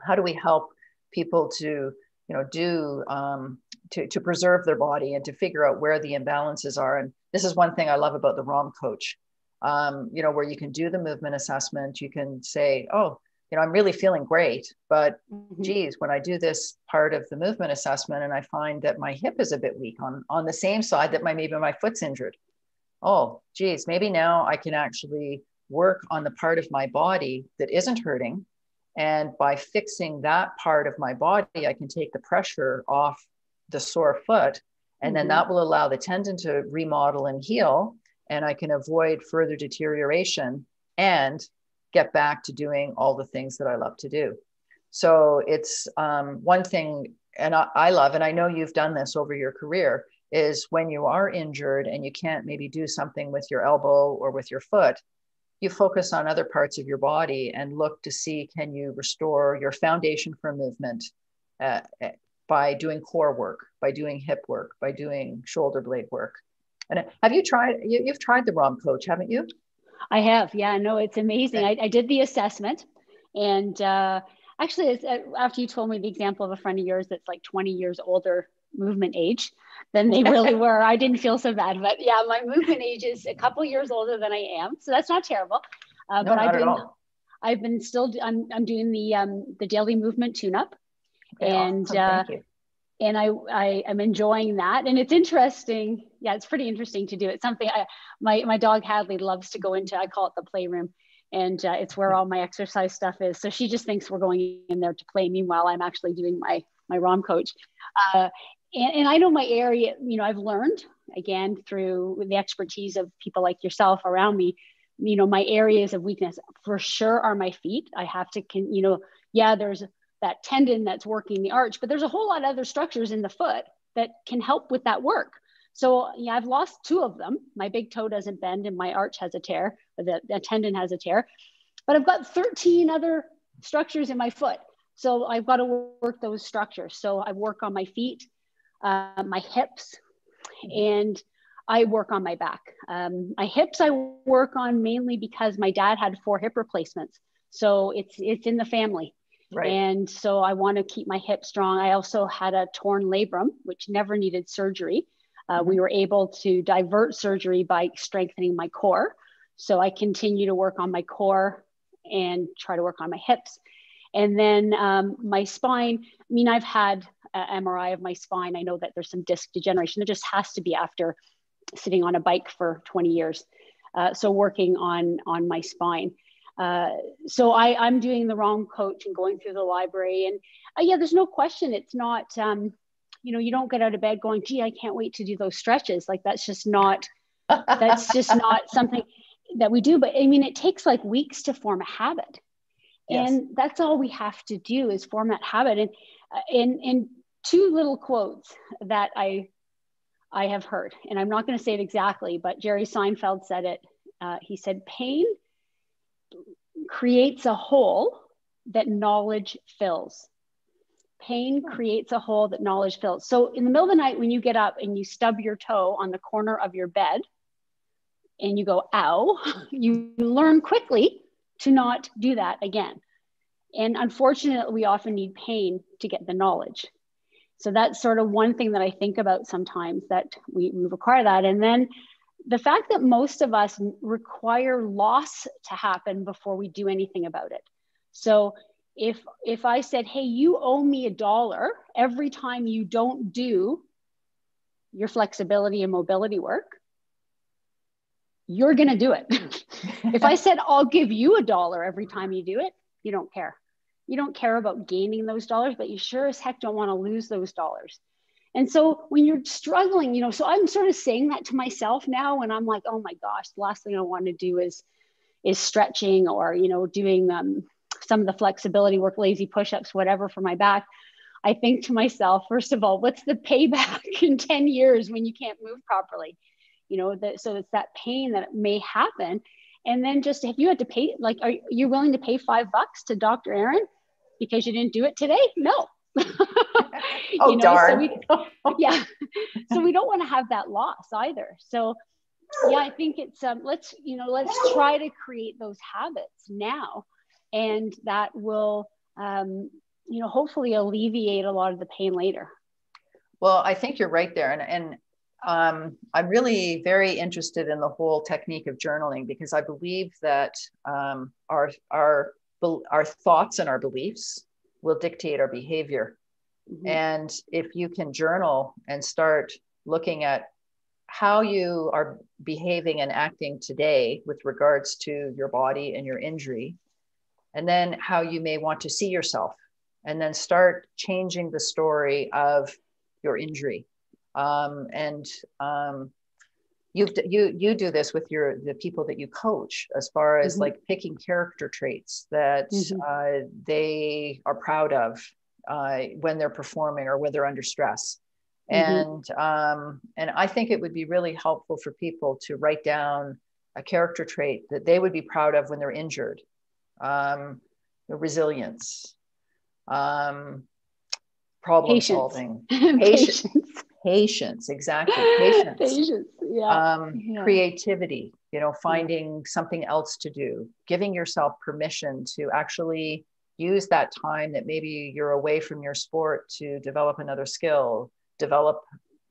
how do we help people to you know do um, to, to preserve their body and to figure out where the imbalances are and this is one thing i love about the rom coach um, you know where you can do the movement assessment you can say oh you know i'm really feeling great but mm-hmm. geez when i do this part of the movement assessment and i find that my hip is a bit weak on on the same side that my maybe my foot's injured oh geez maybe now i can actually work on the part of my body that isn't hurting and by fixing that part of my body, I can take the pressure off the sore foot. And mm-hmm. then that will allow the tendon to remodel and heal. And I can avoid further deterioration and get back to doing all the things that I love to do. So it's um, one thing, and I, I love, and I know you've done this over your career, is when you are injured and you can't maybe do something with your elbow or with your foot, you focus on other parts of your body and look to see can you restore your foundation for movement uh, uh, by doing core work, by doing hip work, by doing shoulder blade work. And uh, have you tried? You, have tried the ROM coach, haven't you? I have. Yeah, no, it's amazing. I, I did the assessment, and uh, actually, uh, after you told me the example of a friend of yours that's like 20 years older movement age than they really were. I didn't feel so bad, but yeah, my movement age is a couple years older than I am, so that's not terrible. Uh, no, but I've been, I've been still, I'm, I'm doing the um, the daily movement tune up, okay, and awesome. uh, and I, I am enjoying that, and it's interesting. Yeah, it's pretty interesting to do. It's something I, my my dog Hadley loves to go into. I call it the playroom and uh, it's where all my exercise stuff is. So she just thinks we're going in there to play. Meanwhile, I'm actually doing my my ROM coach. Uh, and, and I know my area, you know, I've learned again through the expertise of people like yourself around me, you know, my areas of weakness for sure are my feet. I have to, can, you know, yeah, there's that tendon that's working the arch, but there's a whole lot of other structures in the foot that can help with that work. So yeah, I've lost two of them. My big toe doesn't bend and my arch has a tear, the, the tendon has a tear, but I've got 13 other structures in my foot. So I've got to work those structures. So I work on my feet, uh, my hips, and I work on my back. Um, my hips I work on mainly because my dad had four hip replacements, so it's it's in the family. Right. And so I want to keep my hip strong. I also had a torn labrum, which never needed surgery. Uh, mm-hmm. We were able to divert surgery by strengthening my core. So I continue to work on my core and try to work on my hips. And then um, my spine, I mean, I've had an MRI of my spine. I know that there's some disc degeneration. It just has to be after sitting on a bike for 20 years. Uh, so working on, on my spine. Uh, so I, I'm doing the ROM coach and going through the library. And uh, yeah, there's no question. It's not, um, you know, you don't get out of bed going, gee, I can't wait to do those stretches. Like that's just not, that's just not something that we do. But I mean, it takes like weeks to form a habit. Yes. And that's all we have to do is form that habit. And in uh, in two little quotes that I I have heard, and I'm not going to say it exactly, but Jerry Seinfeld said it. Uh, he said, "Pain creates a hole that knowledge fills." Pain hmm. creates a hole that knowledge fills. So, in the middle of the night, when you get up and you stub your toe on the corner of your bed and you go, ow, you learn quickly to not do that again. And unfortunately, we often need pain to get the knowledge. So that's sort of one thing that I think about sometimes that we, we require that. And then the fact that most of us require loss to happen before we do anything about it. So if if I said, "Hey, you owe me a dollar every time you don't do your flexibility and mobility work," you're going to do it. if I said, I'll give you a dollar every time you do it, you don't care. You don't care about gaining those dollars, but you sure as heck don't want to lose those dollars. And so when you're struggling, you know, so I'm sort of saying that to myself now when I'm like, oh my gosh, the last thing I want to do is is stretching or, you know, doing um, some of the flexibility work, lazy push-ups, whatever for my back. I think to myself, first of all, what's the payback in 10 years when you can't move properly? you know that so it's that pain that may happen and then just if you had to pay like are you willing to pay five bucks to dr Erin because you didn't do it today no oh you know, darn so we, yeah so we don't want to have that loss either so yeah i think it's um let's you know let's try to create those habits now and that will um you know, hopefully alleviate a lot of the pain later. Well, I think you're right there. And, and um, I'm really very interested in the whole technique of journaling because I believe that um, our, our, our thoughts and our beliefs will dictate our behavior. Mm-hmm. And if you can journal and start looking at how you are behaving and acting today with regards to your body and your injury, and then how you may want to see yourself, and then start changing the story of your injury. Um, and um, you you you do this with your the people that you coach as far as mm-hmm. like picking character traits that mm-hmm. uh, they are proud of uh, when they're performing or when they're under stress Mm-hmm. And um, and I think it would be really helpful for people to write down a character trait that they would be proud of when they're injured. Um, resilience, um, problem patience. solving, patience. patience, patience, exactly, patience, patience. Yeah. Um, yeah. creativity. You know, finding yeah. something else to do, giving yourself permission to actually use that time that maybe you're away from your sport to develop another skill develop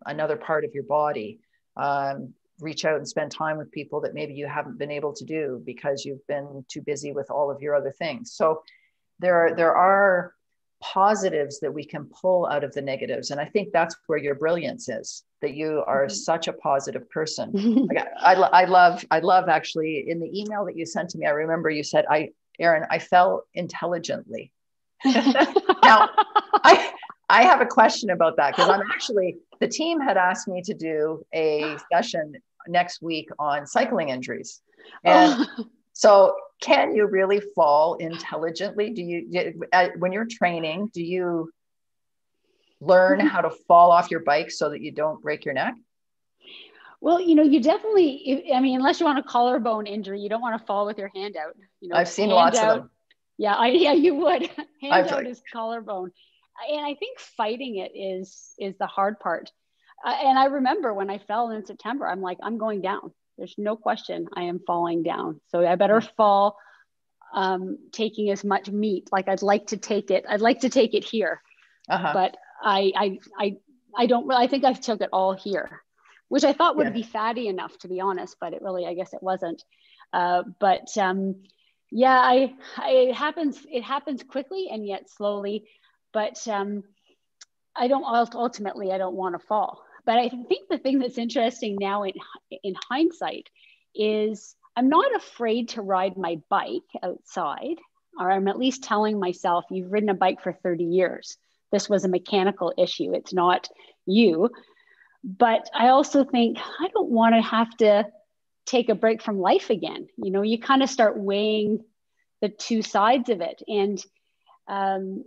another part of your body um, reach out and spend time with people that maybe you haven't been able to do because you've been too busy with all of your other things. So there are there are positives that we can pull out of the negatives. And i think that's where your brilliance is that you are mm-hmm. such a positive person. Like I, I, I love i love actually in the email that you sent to me i remember you said i erin i fell intelligently now i I have a question about that because I'm actually, the team had asked me to do a session next week on cycling injuries. Oh. And oh. so, can you really fall intelligently? Do you, uh, when you're training, do you learn mm-hmm. how to fall off your bike so that you don't break your neck? Well, you know, you definitely, I mean, unless you want a collarbone injury, you don't want to fall with your hand out. You know, I've seen lots out, of them. Yeah, I, yeah, you would. Hand I've, out is collarbone and I think fighting it is is the hard part. Uh, and I remember when I fell in September, I'm like, I'm going down. There's no question I am falling down. So I better fall um, taking as much meat. Like I'd like to take it. I'd like to take it here, uh-huh. but I, I, I, I don't really, I think I took it all here, which I thought would yeah. be fatty enough to be honest, but it really, I guess it wasn't. Uh, but um, yeah, I, I, it happens, it happens quickly and yet slowly but um, I don't ultimately I don't want to fall. But I think the thing that's interesting now in in hindsight is I'm not afraid to ride my bike outside, or I'm at least telling myself, you've ridden a bike for 30 years. This was a mechanical issue. It's not you. But I also think I don't want to have to take a break from life again. You know, you kind of start weighing the two sides of it. And um,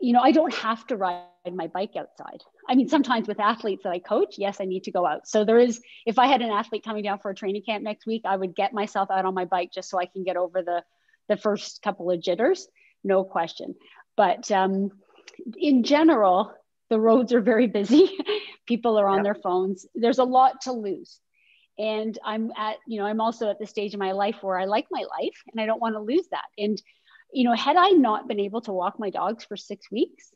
you know, I don't have to ride my bike outside. I mean, sometimes with athletes that I coach, yes, I need to go out. So there is, if I had an athlete coming down for a training camp next week, I would get myself out on my bike just so I can get over the the first couple of jitters, no question. But um, in general, the roads are very busy. People are on yep. their phones. There's a lot to lose. And I'm at, you know, I'm also at the stage in my life where I like my life and I don't want to lose that. And you know, had I not been able to walk my dogs for six weeks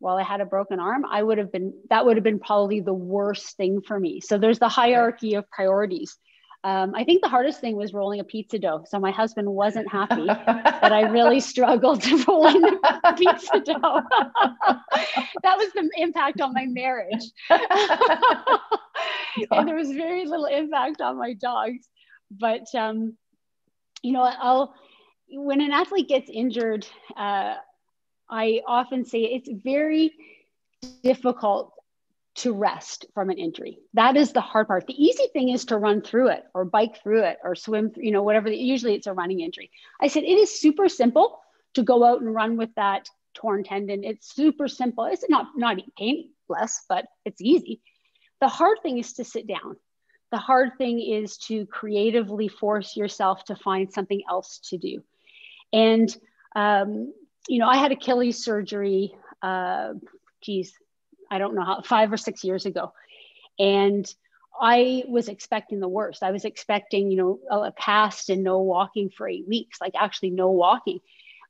while I had a broken arm, I would have been, that would have been probably the worst thing for me. So there's the hierarchy of priorities. Um, I think the hardest thing was rolling a pizza dough. So my husband wasn't happy that I really struggled to roll in the pizza dough. that was the impact on my marriage. and there was very little impact on my dogs. But, um, you know, I'll, when an athlete gets injured, uh, I often say it's very difficult to rest from an injury. That is the hard part. The easy thing is to run through it or bike through it or swim, you know, whatever. Usually it's a running injury. I said it is super simple to go out and run with that torn tendon. It's super simple. It's not not painless, but it's easy. The hard thing is to sit down. The hard thing is to creatively force yourself to find something else to do. And, um, you know, I had Achilles surgery, uh, geez, I don't know how, five or six years ago. And I was expecting the worst. I was expecting, you know, a cast and no walking for eight weeks, like actually no walking.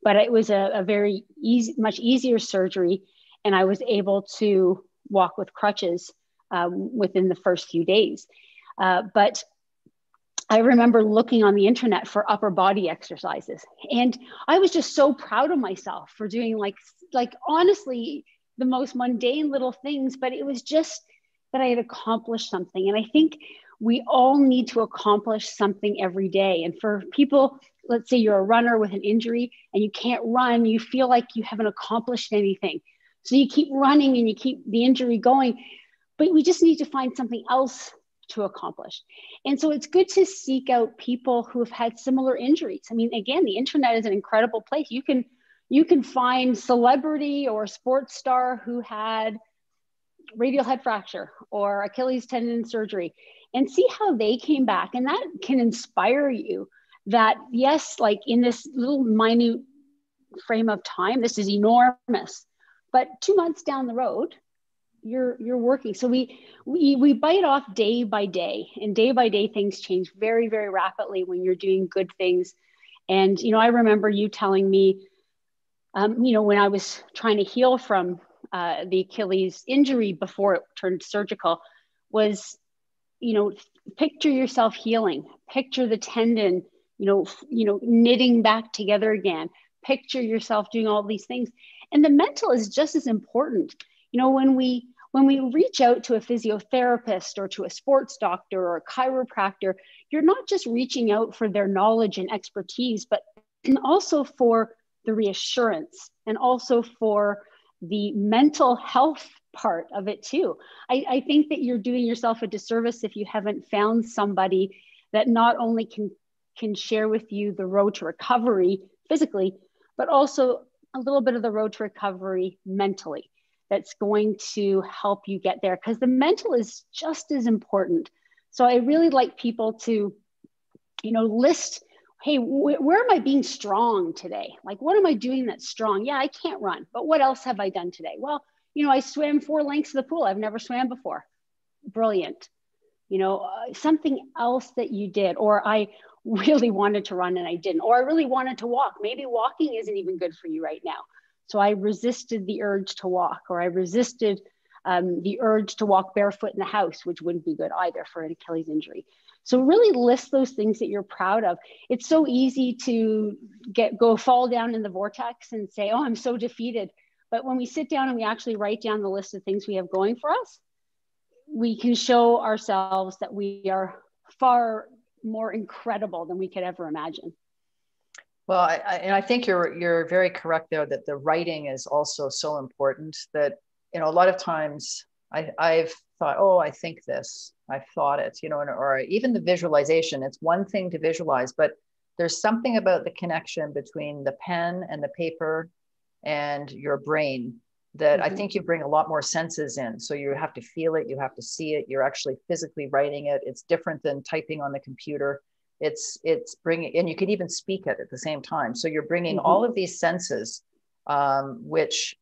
but it was a, a very easy, much easier surgery. And I was able to walk with crutches um, within the first few days. Uh, but I remember looking on the internet for upper body exercises, and I was just so proud of myself for doing like, like honestly, the most mundane little things. But it was just that I had accomplished something, and I think we all need to accomplish something every day. And for people, let's say you're a runner with an injury and you can't run, you feel like you haven't accomplished anything. So you keep running and you keep the injury going, but we just need to find something else to accomplish. And so it's good to seek out people who have had similar injuries. I mean, again, the internet is an incredible place. You can you can find celebrity or sports star who had radial head fracture or Achilles tendon surgery and see how they came back. And that can inspire you that, yes, like in this little minute frame of time, this is enormous. But two months down the road, you're you're working so we we we bite off day by day and day by day things change very very rapidly when you're doing good things and you know i remember you telling me um, you know when i was trying to heal from uh, the achilles injury before it turned surgical was you know picture yourself healing picture the tendon you know you know knitting back together again picture yourself doing all these things. And the mental is just as important. You know when we when we reach out to a physiotherapist or to a sports doctor or a chiropractor, you're not just reaching out for their knowledge and expertise, but also for the reassurance and also for the mental health part of it too. I, I think that you're doing yourself a disservice if you haven't found somebody that not only can can share with you the road to recovery physically, but also a little bit of the road to recovery mentally that's going to help you get there because the mental is just as important. So I really like people to, you know, list, hey, wh- where am I being strong today? Like, what am I doing that's strong? Yeah, I can't run, but what else have I done today? Well, you know, I swam four lengths of the pool. I've never swam before. Brilliant. You know, uh, something else that you did, or I really wanted to run and I didn't, or I really wanted to walk. Maybe walking isn't even good for you right now. So I resisted the urge to walk, or I resisted um, the urge to walk barefoot in the house, which wouldn't be good either for an Achilles injury. So really list those things that you're proud of. It's so easy to get go fall down in the vortex and say, "Oh, I'm so defeated." But when we sit down and we actually write down the list of things we have going for us, we can show ourselves that we are far more incredible than we could ever imagine. Well, I, I, and I think you're you're very correct there that the writing is also so important. That you know a lot of times I, I've thought, oh, I think this, I've thought it, you know, or even the visualization. It's one thing to visualize, but there's something about the connection between the pen and the paper and your brain that mm-hmm. I think you bring a lot more senses in. So you have to feel it, you have to see it, you're actually physically writing it. It's different than typing on the computer it's it's bringing and you can even speak it at the same time so you're bringing mm-hmm. all of these senses um, which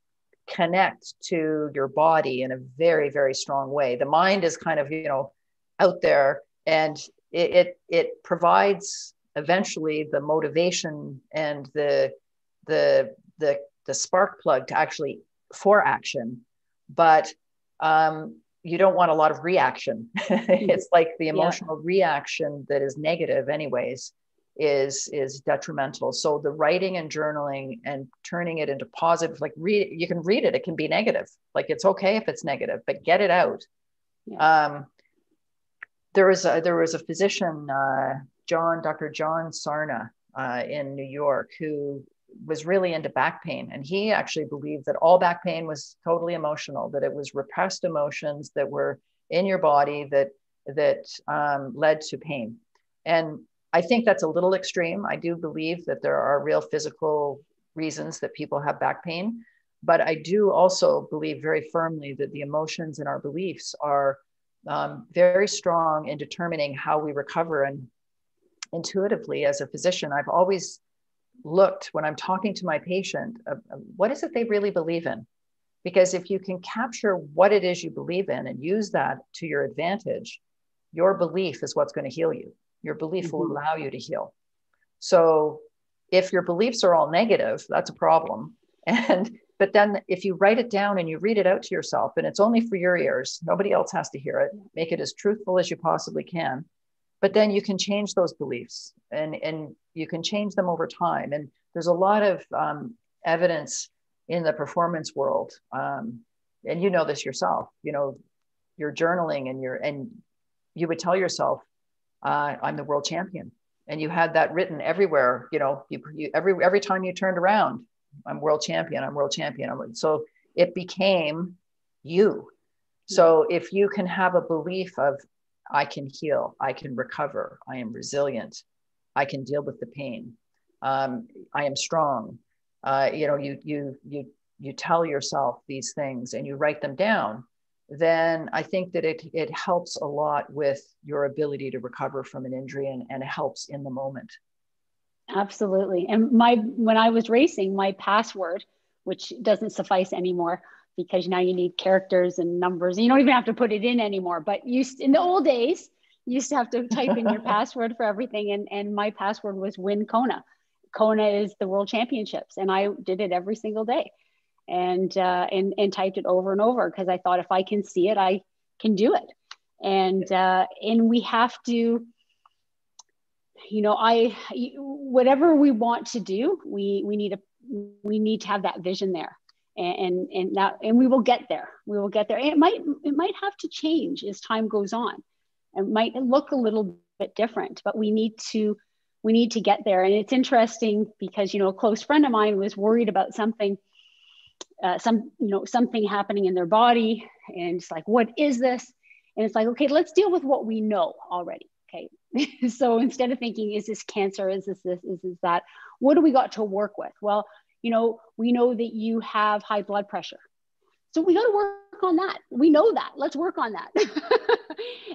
connect to your body in a very very strong way the mind is kind of you know out there and it it, it provides eventually the motivation and the the the the spark plug to actually for action but um, you don't want a lot of reaction. it's like the emotional yeah. reaction that is negative, anyways, is is detrimental. So the writing and journaling and turning it into positive, like read you can read it, it can be negative. Like it's okay if it's negative, but get it out. Yeah. Um, there was a there was a physician, uh, John, Dr. John Sarno uh, in New York, who was really into back pain. And he actually believed that all back pain was totally emotional, that it was repressed emotions that were in your body that that um, led to pain. And I think that's a little extreme. I do believe that there are real physical reasons that people have back pain. But I do also believe very firmly that the emotions and our beliefs are um, very strong in determining how we recover. And intuitively, as a physician, I've always looked when I'm talking to my patient, uh, what is it they really believe in? Because if you can capture what it is you believe in and use that to your advantage, your belief is what's going to heal you. Your belief mm-hmm. will allow you to heal. So if your beliefs are all negative, that's a problem. And but then if you write it down and you read it out to yourself, and it's only for your ears, nobody else has to hear it, make it as truthful as you possibly can. But then you can change those beliefs and, and you can change them over time. And there's a lot of um, evidence in the performance world. Um, and you know this yourself, you know, you're journaling and you're, and you would tell yourself, uh, I'm the world champion. And you had that written everywhere, you know, you, you, every, every time you turned around, I'm world champion, I'm world champion. So it became you. So if you can have a belief of, I can heal, I can recover, I am resilient, I can deal with the pain, um, I am strong. Uh, you know, you you you you tell yourself these things and you write them down then I think that it, it helps a lot with your ability to recover from an injury and, and it helps in the moment. Absolutely. And my when I was racing, my password, which doesn't suffice anymore because now you need characters and numbers. And you don't even have to put it in anymore. But you in the old days, you used to have to type in your password for everything. And, and my password was win Kona. Kona is the world championships. And I did it every single day and uh, and and typed it over and over because I thought if I can see it, I can do it. And uh, and we have to, you know, I whatever we want to do, we we need a we need to have that vision there, and and, and that and we will get there. We will get there. it might it might have to change as time goes on. It might look a little bit different, but we need to we need to get there. And it's interesting because you know a close friend of mine was worried about something uh, some you know something happening in their body and it's like what is this? And it's like okay let's deal with what we know already okay? So instead of thinking is this cancer? Is this this? Is this that? What do we got to work with? Well you know we know that you have high blood pressure. So we got to work on that. We know that. Let's work on that.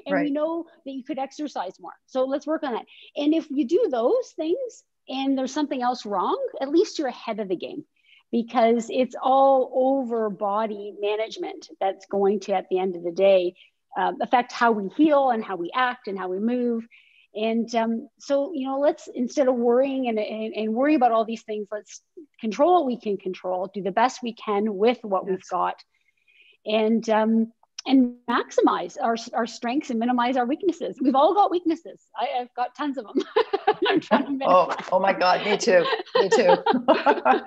And right. we know that you could exercise more. So let's work on that. And if you do those things and there's something else wrong at least you're ahead of the game because it's all over body management that's going to, at the end of the day, uh, affect how we heal and how we act and how we move. And um, so, you know, let's instead of worrying and, and, and, worry about all these things, let's control what we can control, do the best we can with what yes. we've got, and um, and maximize our, our strengths and minimize our weaknesses. We've all got weaknesses. I, have got tons of them. I'm trying to oh, oh my God, me too. Me too.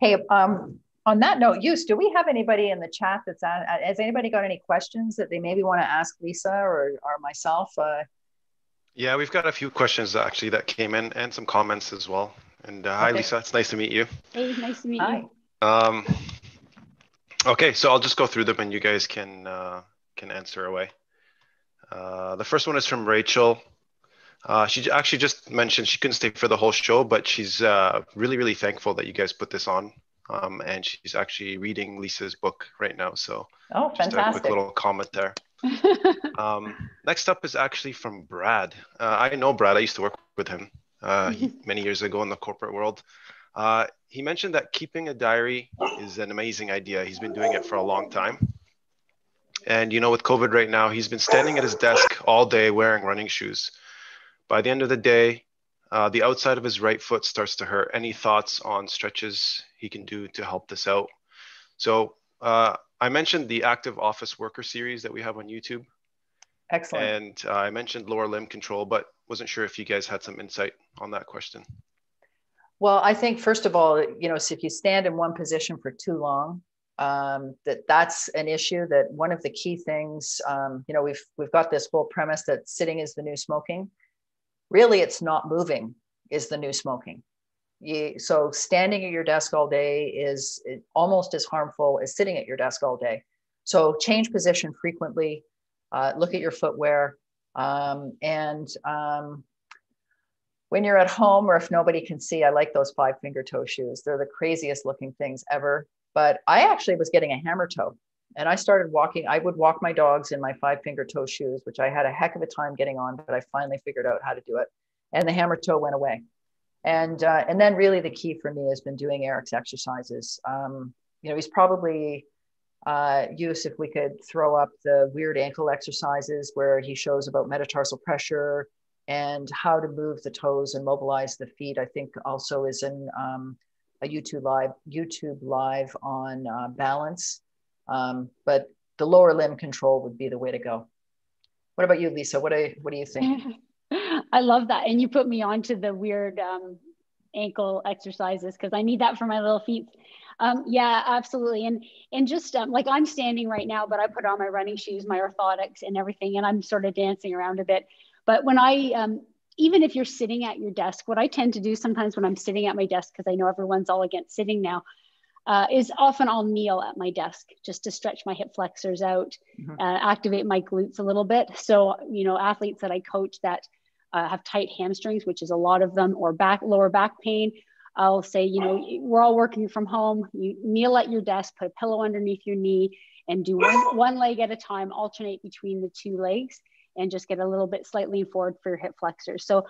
Hey, um, on that note, use, do we have anybody in the chat that's on, uh, has anybody got any questions that they maybe want to ask Lisa or, or myself? Uh, yeah, we've got a few questions actually that came in and some comments as well. And uh, okay. hi, Lisa. It's nice to meet you. Hey, nice to meet hi. you. Um, okay, so I'll just go through them and you guys can uh, can answer away. Uh, the first one is from Rachel. Uh, she actually just mentioned she couldn't stay for the whole show, but she's uh, really, really thankful that you guys put this on. Um, and she's actually reading Lisa's book right now. So, oh, just fantastic. a quick little comment there. um, next up is actually from Brad. Uh, I know Brad. I used to work with him uh, many years ago in the corporate world. Uh, he mentioned that keeping a diary is an amazing idea. He's been doing it for a long time. And you know, with COVID right now, he's been standing at his desk all day wearing running shoes. By the end of the day, uh, the outside of his right foot starts to hurt. Any thoughts on stretches he can do to help this out? So uh, I mentioned the active office worker series that we have on YouTube. Excellent. And uh, I mentioned lower limb control, but wasn't sure if you guys had some insight on that question. Well, I think first of all, you know, so if you stand in one position for too long, um, that that's an issue. That one of the key things, um, you know, we've we've got this whole premise that sitting is the new smoking really it's not moving is the new smoking. You, so standing at your desk all day is almost as harmful as sitting at your desk all day. So change position frequently uh, look at your footwear um, and um, when you're at home or if nobody can see i like those five finger toe shoes. They're the craziest looking things ever. But i actually was getting a hammer toe and I started walking. I would walk my dogs in my five finger toe shoes, which I had a heck of a time getting on, but I finally figured out how to do it. And the hammer toe went away. And uh, and then really the key for me has been doing Eric's exercises. Um, you know, he's probably uh, use if we could throw up the weird ankle exercises where he shows about metatarsal pressure, and how to move the toes and mobilize the feet. I think also is in um, a YouTube live YouTube live on uh, balance, um, but the lower limb control would be the way to go. What about you, Lisa? What do what do you think? I love that, and you put me onto the weird um, ankle exercises because I need that for my little feet. Um, yeah, absolutely. And and just um, like I'm standing right now, but I put on my running shoes, my orthotics, and everything, and I'm sort of dancing around a bit. But when I um, even if you're sitting at your desk, what I tend to do sometimes when I'm sitting at my desk, because I know everyone's all against sitting now, uh, is often I'll kneel at my desk just to stretch my hip flexors out, mm-hmm. uh, activate my glutes a little bit. So, you know, athletes that I coach that uh, have tight hamstrings, which is a lot of them, or back lower back pain, I'll say, you know, we're all working from home. You kneel at your desk, put a pillow underneath your knee, and do one, one leg at a time, alternate between the two legs, and just get a little bit slightly forward for your hip flexors. So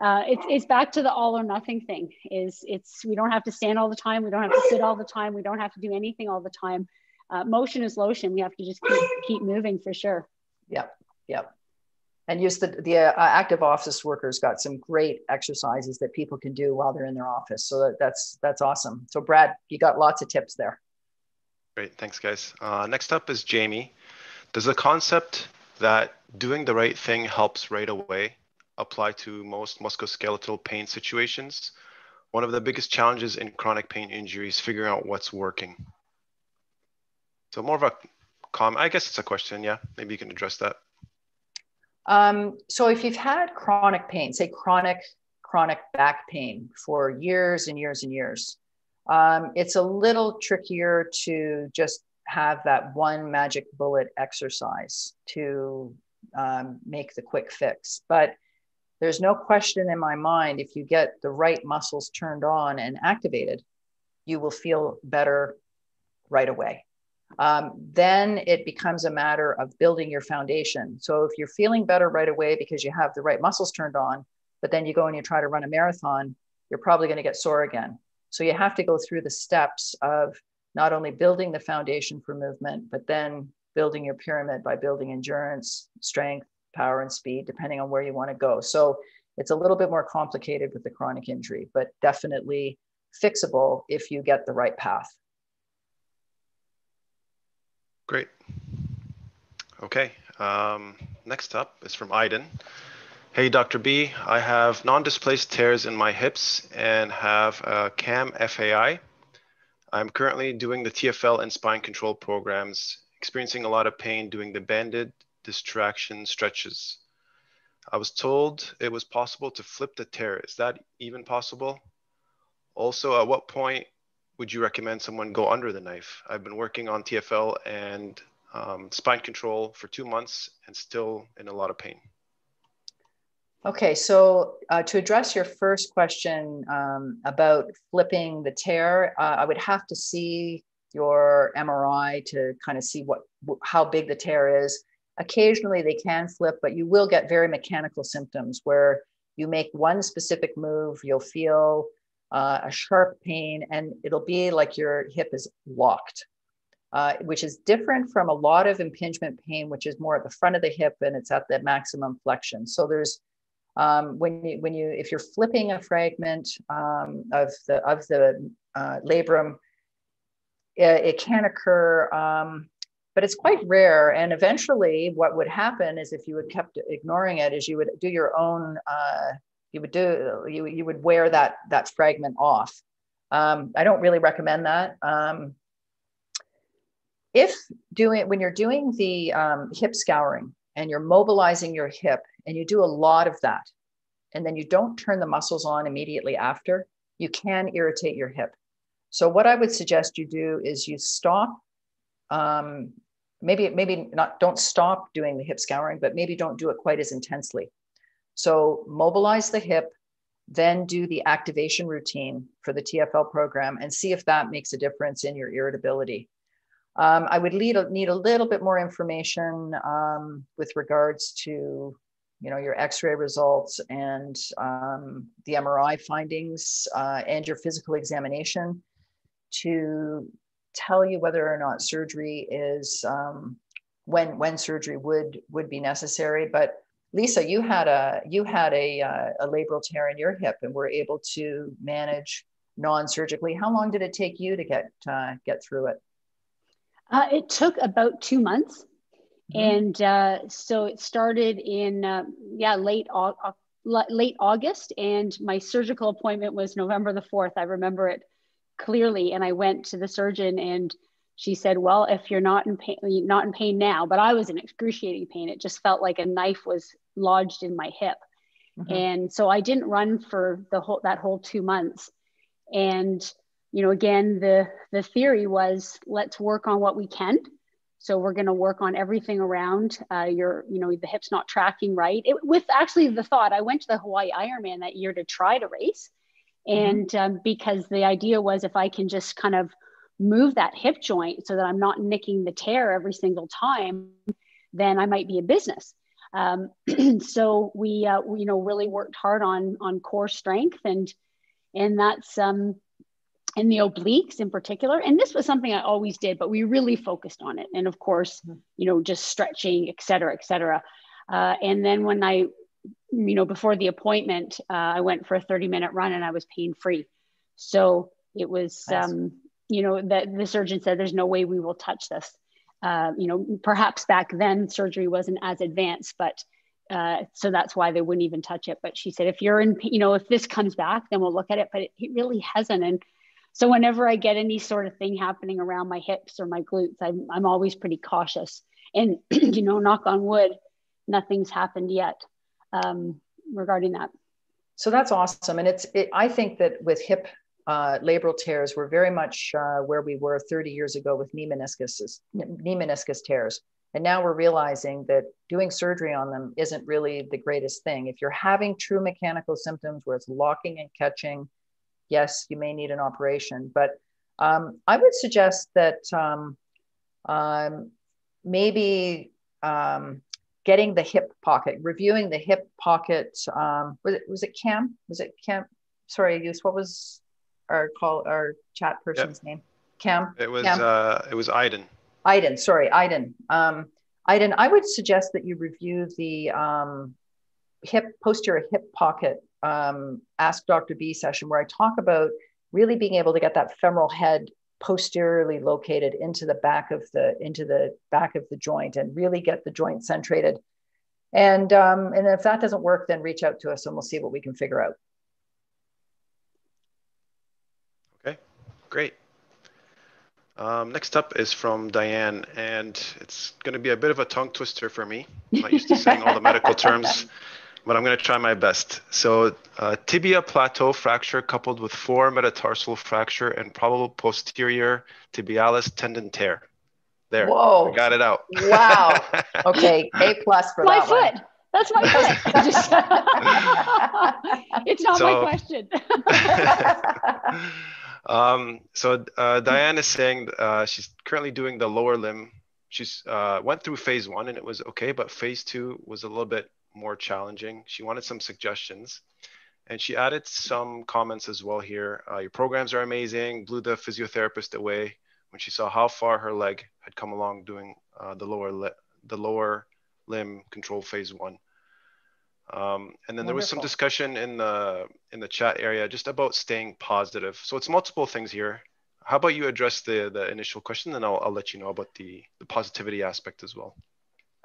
uh, it's, it's back to the all or nothing thing is it's we don't have to stand all the time. We don't have to sit all the time. We don't have to do anything all the time. Uh, motion is lotion. We have to just keep, keep moving for sure. Yep. Yep. And use the the uh, active office workers got some great exercises that people can do while they're in their office. So that, that's that's awesome. So brad you got lots of tips there. Great. Thanks guys. Uh, next up is jamie. Does the concept that doing the right thing helps right away apply to most musculoskeletal pain situations. One of the biggest challenges in chronic pain injuries figuring out what's working. So more of a comment i guess it's a question yeah. Maybe you can address that. Um, so if you've had chronic pain, say chronic chronic back pain for years and years and years, um, it's a little trickier to just have that one magic bullet exercise to um, make the quick fix. But there's no question in my mind if you get the right muscles turned on and activated, you will feel better right away um, then it becomes a matter of building your foundation. So if you're feeling better right away because you have the right muscles turned on, but then you go and you try to run a marathon, you're probably going to get sore again. So you have to go through the steps of not only building the foundation for movement, but then building your pyramid by building endurance, strength, power, and speed, depending on where you want to go. So it's a little bit more complicated with the chronic injury, but definitely fixable if you get the right path. Great. Okay. Um, next up is from Aiden. Hey, Dr. B, I have non-displaced tears in my hips and have a CAM FAI. I'm currently doing the TFL and spine control programs, experiencing a lot of pain doing the banded distraction stretches. I was told it was possible to flip the tear. Is that even possible? Also, at what point would you recommend someone go under the knife? I've been working on TFL and um, spine control for two months and still in a lot of pain. Okay, so uh, to address your first question um, about flipping the tear, uh, I would have to see your MRI to kind of see what how big the tear is. Occasionally they can flip, but you will get very mechanical symptoms where you make one specific move, you'll feel uh, a sharp pain, and it'll be like your hip is locked, uh, which is different from a lot of impingement pain, which is more at the front of the hip and it's at the maximum flexion. So there's um, when you when you if you're flipping a fragment um, of the of the uh, labrum, it, it can occur. Um, but it's quite rare. And eventually, what would happen is if you had kept ignoring it, is you would do your own uh, you would do you, you would wear that that fragment off um, i don't really recommend that um, if doing when you're doing the um, hip scouring and you're mobilizing your hip and you do a lot of that and then you don't turn the muscles on immediately after you can irritate your hip so what i would suggest you do is you stop um, maybe maybe not don't stop doing the hip scouring but maybe don't do it quite as intensely so mobilize the hip, then do the activation routine for the TFL program and see if that makes a difference in your irritability. Um, I would lead, need a little bit more information um, with regards to, you know, your X-ray results and um, the MRI findings uh, and your physical examination to tell you whether or not surgery is um, when when surgery would would be necessary. But Lisa, you had a you had a uh, a labral tear in your hip, and were able to manage non-surgically. How long did it take you to get uh, get through it? Uh, it took about two months, mm-hmm. and uh, so it started in uh, yeah late late August, and my surgical appointment was November the fourth. I remember it clearly, and I went to the surgeon and she said, "Well, if you're not in pain, not in pain now, but I was in excruciating pain. It just felt like a knife was lodged in my hip, mm-hmm. and so I didn't run for the whole that whole two months. And you know, again, the the theory was let's work on what we can. So we're going to work on everything around uh, your, you know, the hip's not tracking right. It, with actually the thought, I went to the Hawaii Ironman that year to try to race. And um, because the idea was if I can just kind of move that hip joint so that I'm not nicking the tear every single time, then I might be a business. Um, so we, uh, we, you know, really worked hard on on core strength and and that's um, in the obliques in particular. And this was something I always did, but we really focused on it. And of course, mm-hmm. you know, just stretching, et cetera, et cetera. Uh, and then when I, you know, before the appointment, uh, I went for a 30 minute run and I was pain free. So it was, nice. um, you know, that the surgeon said, there's no way we will touch this. Uh, you know, perhaps back then surgery wasn't as advanced, but uh, so that's why they wouldn't even touch it. But she said, if you're in, you know, if this comes back, then we'll look at it. But it, it really hasn't. And so whenever I get any sort of thing happening around my hips or my glutes, I'm, I'm always pretty cautious. And, you know, knock on wood, nothing's happened yet um, regarding that. So that's awesome. And it's, it, I think that with hip uh, labral tears we're very much uh, where we were 30 years ago with knee meniscus, knee meniscus tears. And now we're realizing that doing surgery on them isn't really the greatest thing. If you're having true mechanical symptoms where it's locking and catching, yes, you may need an operation. But um, I would suggest that um, um, maybe um, getting the hip pocket, reviewing the hip pocket. Um, was it was it Cam? Was it Cam? Sorry, use what was our call our chat person's yep. name? Cam. It was Cam? Uh, it was Iden. Iden, sorry, Iden. Um, Iden, I would suggest that you review the um, hip posterior hip pocket um, Ask Dr. B session where I talk about really being able to get that femoral head posteriorly located into the back of the into the back of the joint and really get the joint centrated. And um, and if that doesn't work, then reach out to us and we'll see what we can figure out. Okay, great. Um, next up is from Diane, and it's going to be a bit of a tongue twister for me. I'm not used to saying all the medical terms, but I'm going to try my best. So, uh, tibia plateau fracture coupled with four metatarsal fracture and probable posterior tibialis tendon tear. There. Whoa. I got it out. Wow. Okay. A plus for my that foot. One. That's my foot. it's not so, my question. Um, so uh, Diane is saying uh, she's currently doing the lower limb. She's uh, went through phase one and it was okay, but phase two was a little bit more challenging. She wanted some suggestions, and she added some comments as well here. Uh, your programs are amazing. Blew the physiotherapist away when she saw how far her leg had come along doing uh, the lower li- the lower limb control phase one. Um, and then Wonderful. there was some discussion in the in the chat area just about staying positive. So it's multiple things here. How about you address the the initial question, and I'll I'll let you know about the the positivity aspect as well.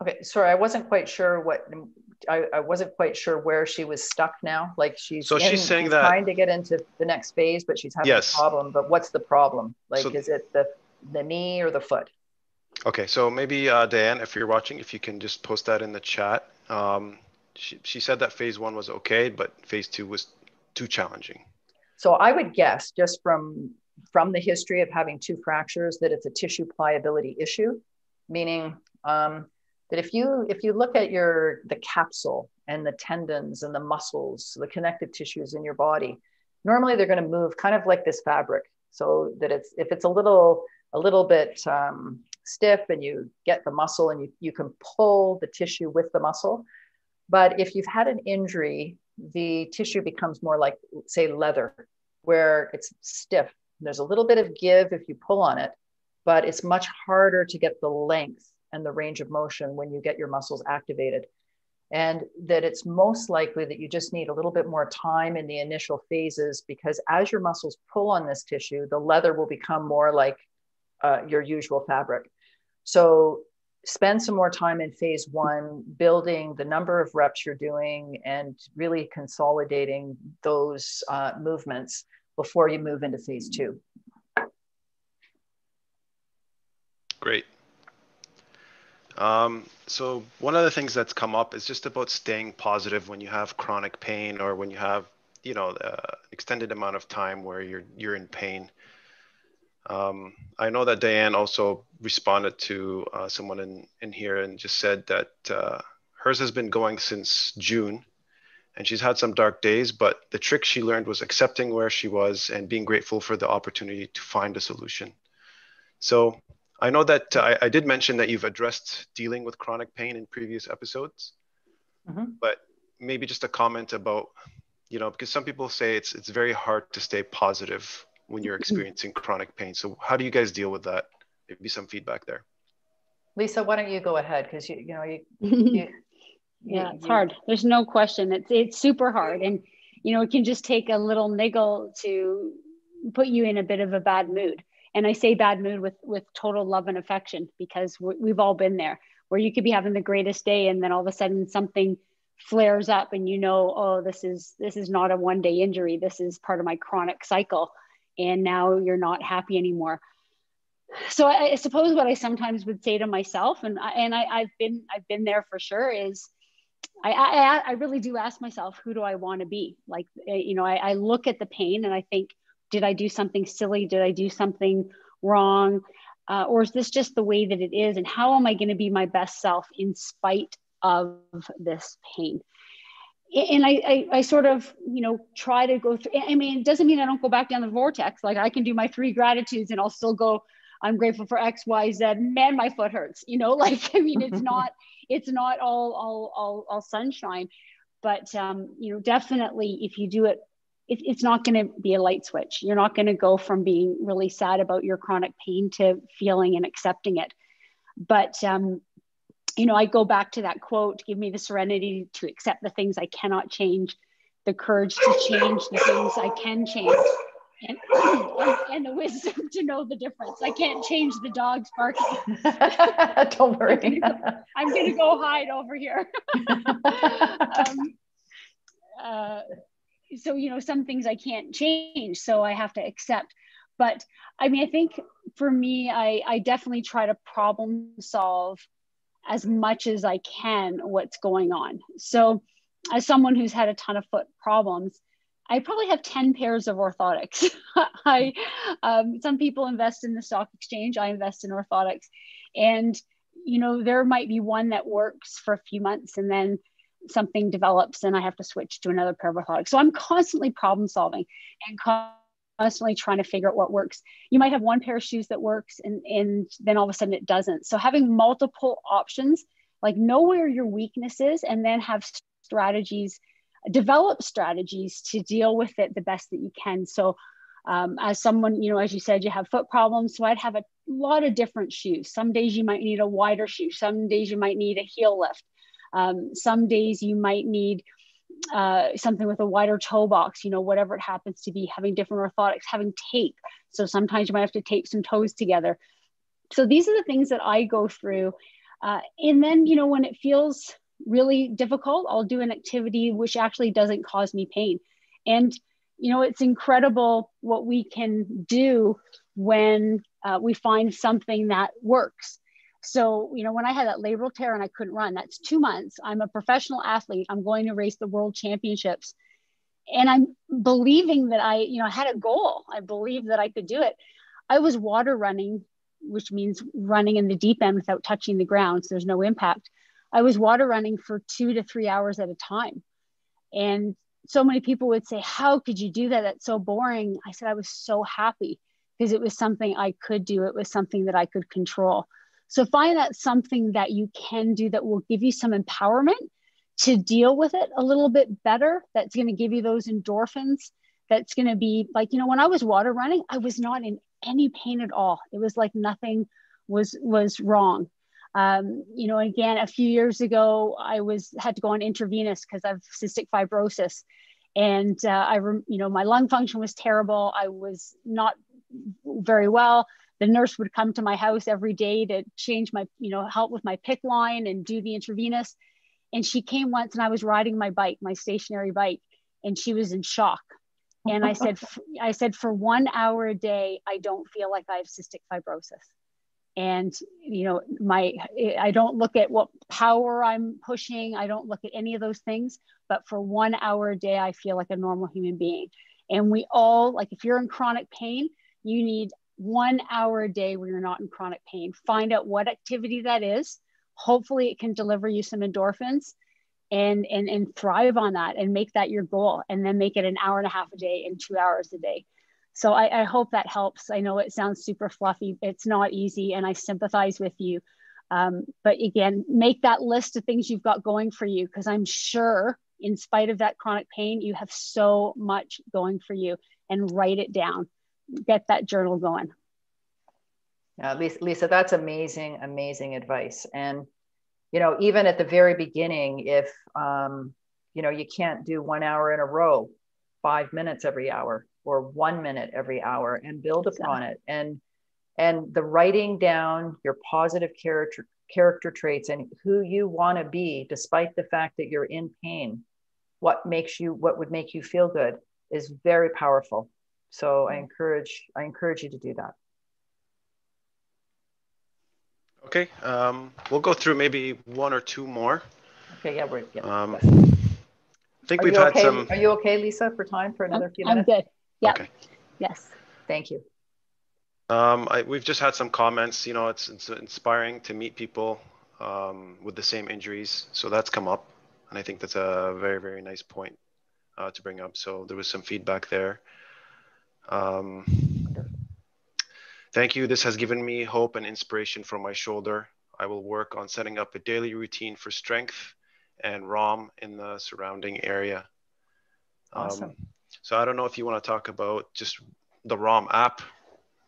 Okay, sorry, I wasn't quite sure what I, I wasn't quite sure where she was stuck now. Like she's so in, she's saying she's that trying to get into the next phase, but she's having yes. a problem. But what's the problem? Like, so, is it the the knee or the foot? Okay, so maybe uh, Diane, if you're watching, if you can just post that in the chat. Um, she, she said that phase one was okay, but phase two was too challenging. So I would guess just from from the history of having two fractures that it's a tissue pliability issue, meaning um, that if you if you look at your the capsule and the tendons and the muscles, the connective tissues in your body, normally they're going to move kind of like this fabric, so that it's if it's a little a little bit um, stiff and you get the muscle and you, you can pull the tissue with the muscle but if you've had an injury, the tissue becomes more like, say, leather, where it's stiff. There's a little bit of give if you pull on it, but it's much harder to get the length and the range of motion when you get your muscles activated. and that it's most likely that you just need a little bit more time in the initial phases because as your muscles pull on this tissue, the leather will become more like uh, your usual fabric. So spend some more time in phase one, building the number of reps you're doing and really consolidating those uh, movements before you move into phase two. Great. Um, so one of the things that's come up is just about staying positive when you have chronic pain or when you have, you know, uh, extended amount of time where you're you're in pain. Um, I know that Diane also responded to uh, someone in, in here and just said that uh, hers has been going since June and she's had some dark days, but the trick she learned was accepting where she was and being grateful for the opportunity to find a solution. So I know that uh, I, I, did mention that you've addressed dealing with chronic pain in previous episodes, mm-hmm. but maybe just a comment about, you know, because some people say it's it's very hard to stay positive when you're experiencing chronic pain. So how do you guys deal with that? Maybe some feedback there. Lisa, why don't you go ahead? Because you, you know, you, you yeah, it's hard. There's no question. It's it's super hard, and you know, it can just take a little niggle to put you in a bit of a bad mood. And I say bad mood with with total love and affection because we've all been there, where you could be having the greatest day, and then all of a sudden something flares up, and you know, oh, this is this is not a one day injury. This is part of my chronic cycle and now you're not happy anymore so I, I, suppose what I sometimes would say to myself, and I, and I, have been I've been there for sure, is I, I, I really do ask myself, who do I want to be? Like eh, you know, I, I look at the pain and I think, did I do something silly? Did I do something wrong? Uh, or is this just the way that it is? And how am I going to be my best self in spite of this pain? and I, I, I sort of you know try to go through i mean it doesn't mean i don't go back down the vortex like i can do my three gratitudes and i'll still go i'm grateful for x y z man my foot hurts you know like i mean it's not it's not all all all, all sunshine but um, you know definitely if you do it, it it's not going to be a light switch you're not going to go from being really sad about your chronic pain to feeling and accepting it but um, you know, I go back to that quote give me the serenity to accept the things I cannot change, the courage to change the things I can change, and, and, the wisdom to know the difference. I can't change the dogs barking. Don't worry. I'm going to go hide over here. um, uh, so, you know, some things I can't change, so I have to accept. But I mean, I think for me, I, I definitely try to problem solve as much as I can what's going on. So, as someone who's had a ton of foot problems, I probably have 10 pairs of orthotics. I, um, some people invest in the stock exchange, I invest in orthotics. And, you know, there might be one that works for a few months and then something develops and I have to switch to another pair of orthotics. So I'm constantly problem solving and constantly trying to figure out what works. You might have one pair of shoes that works and, and then all of a sudden it doesn't. So having multiple options, like know where your weakness is and then have strategies, develop strategies to deal with it the best that you can. So um, as someone, you know, as you said, you have foot problems. So I'd have a lot of different shoes. Some days you might need a wider shoe. Some days you might need a heel lift. Um, some days you might need uh, something with a wider toe box, you know, whatever it happens to be, having different orthotics, having tape. So sometimes you might have to tape some toes together. So these are the things that I go through. Uh, and then, you know, when it feels really difficult, I'll do an activity which actually doesn't cause me pain. And, you know, it's incredible what we can do when uh, we find something that works. So, you know, when I had that labral tear and I couldn't run, that's two months. I'm a professional athlete. I'm going to race the world championships. And I'm believing that I, you know, I had a goal. I believed that I could do it. I was water running, which means running in the deep end without touching the ground. So there's no impact. I was water running for two to three hours at a time. And so many people would say, How could you do that? That's so boring. I said, I was so happy because it was something I could do, it was something that I could control. So find that something that you can do that will give you some empowerment to deal with it a little bit better. That's going to give you those endorphins. That's going to be like, you know, when I was water running, I was not in any pain at all. It was like nothing was was wrong. Um, you know, again, a few years ago, I was had to go on intravenous because I've cystic fibrosis, and uh, I, you know, my lung function was terrible. I was not very well. The nurse would come to my house every day to change my, you know, help with my PICC line and do the intravenous. And she came once, and I was riding my bike, my stationary bike, and she was in shock. And I said, I said, for one hour a day, I don't feel like I have cystic fibrosis and you know my i don't look at what power i'm pushing i don't look at any of those things but for one hour a day i feel like a normal human being and we all like if you're in chronic pain you need one hour a day where you're not in chronic pain find out what activity that is hopefully it can deliver you some endorphins and and and thrive on that and make that your goal and then make it an hour and a half a day and two hours a day so I, I, hope that helps. I know it sounds super fluffy. It's not easy, and I sympathize with you. Um, but again, make that list of things you've got going for you because I'm sure, in spite of that chronic pain, you have so much going for you and write it down. Get that journal going. Yeah, Lisa, Lisa, that's amazing, amazing advice. And, you know, even at the very beginning, if, um, you know, you can't do one hour in a row, five minutes every hour, or one minute every hour and build upon it and and the writing down your positive character character traits and who you want to be despite the fact that you're in pain what makes you what would make you feel good is very powerful so i encourage i encourage you to do that okay um, we'll go through maybe one or two more okay yeah we're yeah, um, i think are we've had okay? some are you okay lisa for time for another few minutes? I'm minutes good yeah. Okay. Yes. Thank you. Um, I, we've just had some comments. You know, it's, it's inspiring to meet people um, with the same injuries. So that's come up, and I think that's a very very nice point uh, to bring up. So there was some feedback there. Um, thank you. This has given me hope and inspiration for my shoulder. I will work on setting up a daily routine for strength and ROM in the surrounding area. Awesome. Um, so I don't know if you want to talk about just the ROM app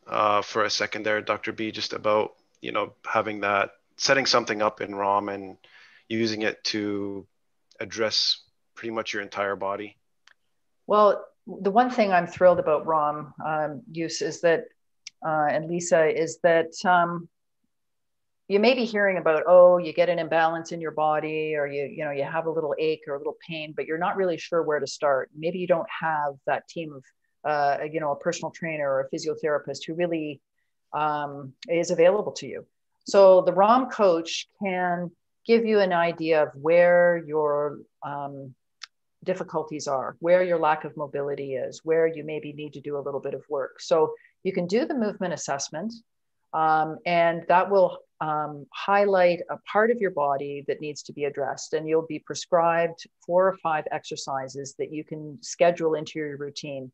uh, for a second there, Dr. B, just about, you know, having that, setting something up in ROM and using it to address pretty much your entire body. Well, the one thing I'm thrilled about ROM um, use is that, uh, and Lisa, is that um, you may be hearing about oh you get an imbalance in your body or you you know you have a little ache or a little pain but you're not really sure where to start. Maybe you don't have that team of uh, you know a personal trainer or a physiotherapist who really um, is available to you. So the rom coach can give you an idea of where your um, difficulties are where your lack of mobility is where you maybe need to do a little bit of work so you can do the movement assessment um, and that will um, highlight a part of your body that needs to be addressed. And you'll be prescribed four or five exercises that you can schedule into your routine.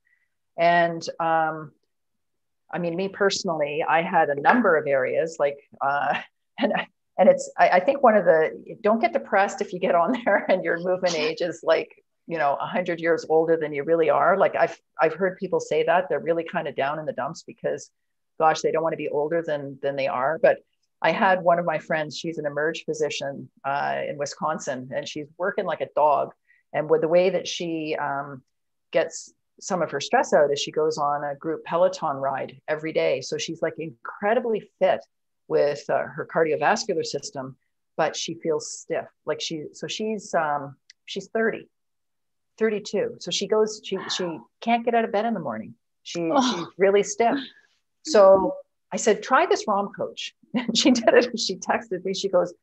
And um, I mean, me personally, I had a number of areas like, uh, and, and it's, I, I think one of the, don't get depressed if you get on there and your movement age is like, you know, 100 years older than you really are. Like I've, I've heard people say that they're really kind of down in the dumps because gosh, they don't want to be older than, than they are. But I had one of my friends, she's an emerge physician uh, in Wisconsin, and she's working like a dog. And with the way that she um, gets some of her stress out is she goes on a group Peloton ride every day. So she's like incredibly fit with uh, her cardiovascular system, but she feels stiff. Like she, so she's um, she's 30, 32. So she goes, she she can't get out of bed in the morning. She oh. she's really stiff. So I said, try this ROM coach. And she did it. She texted me. She goes,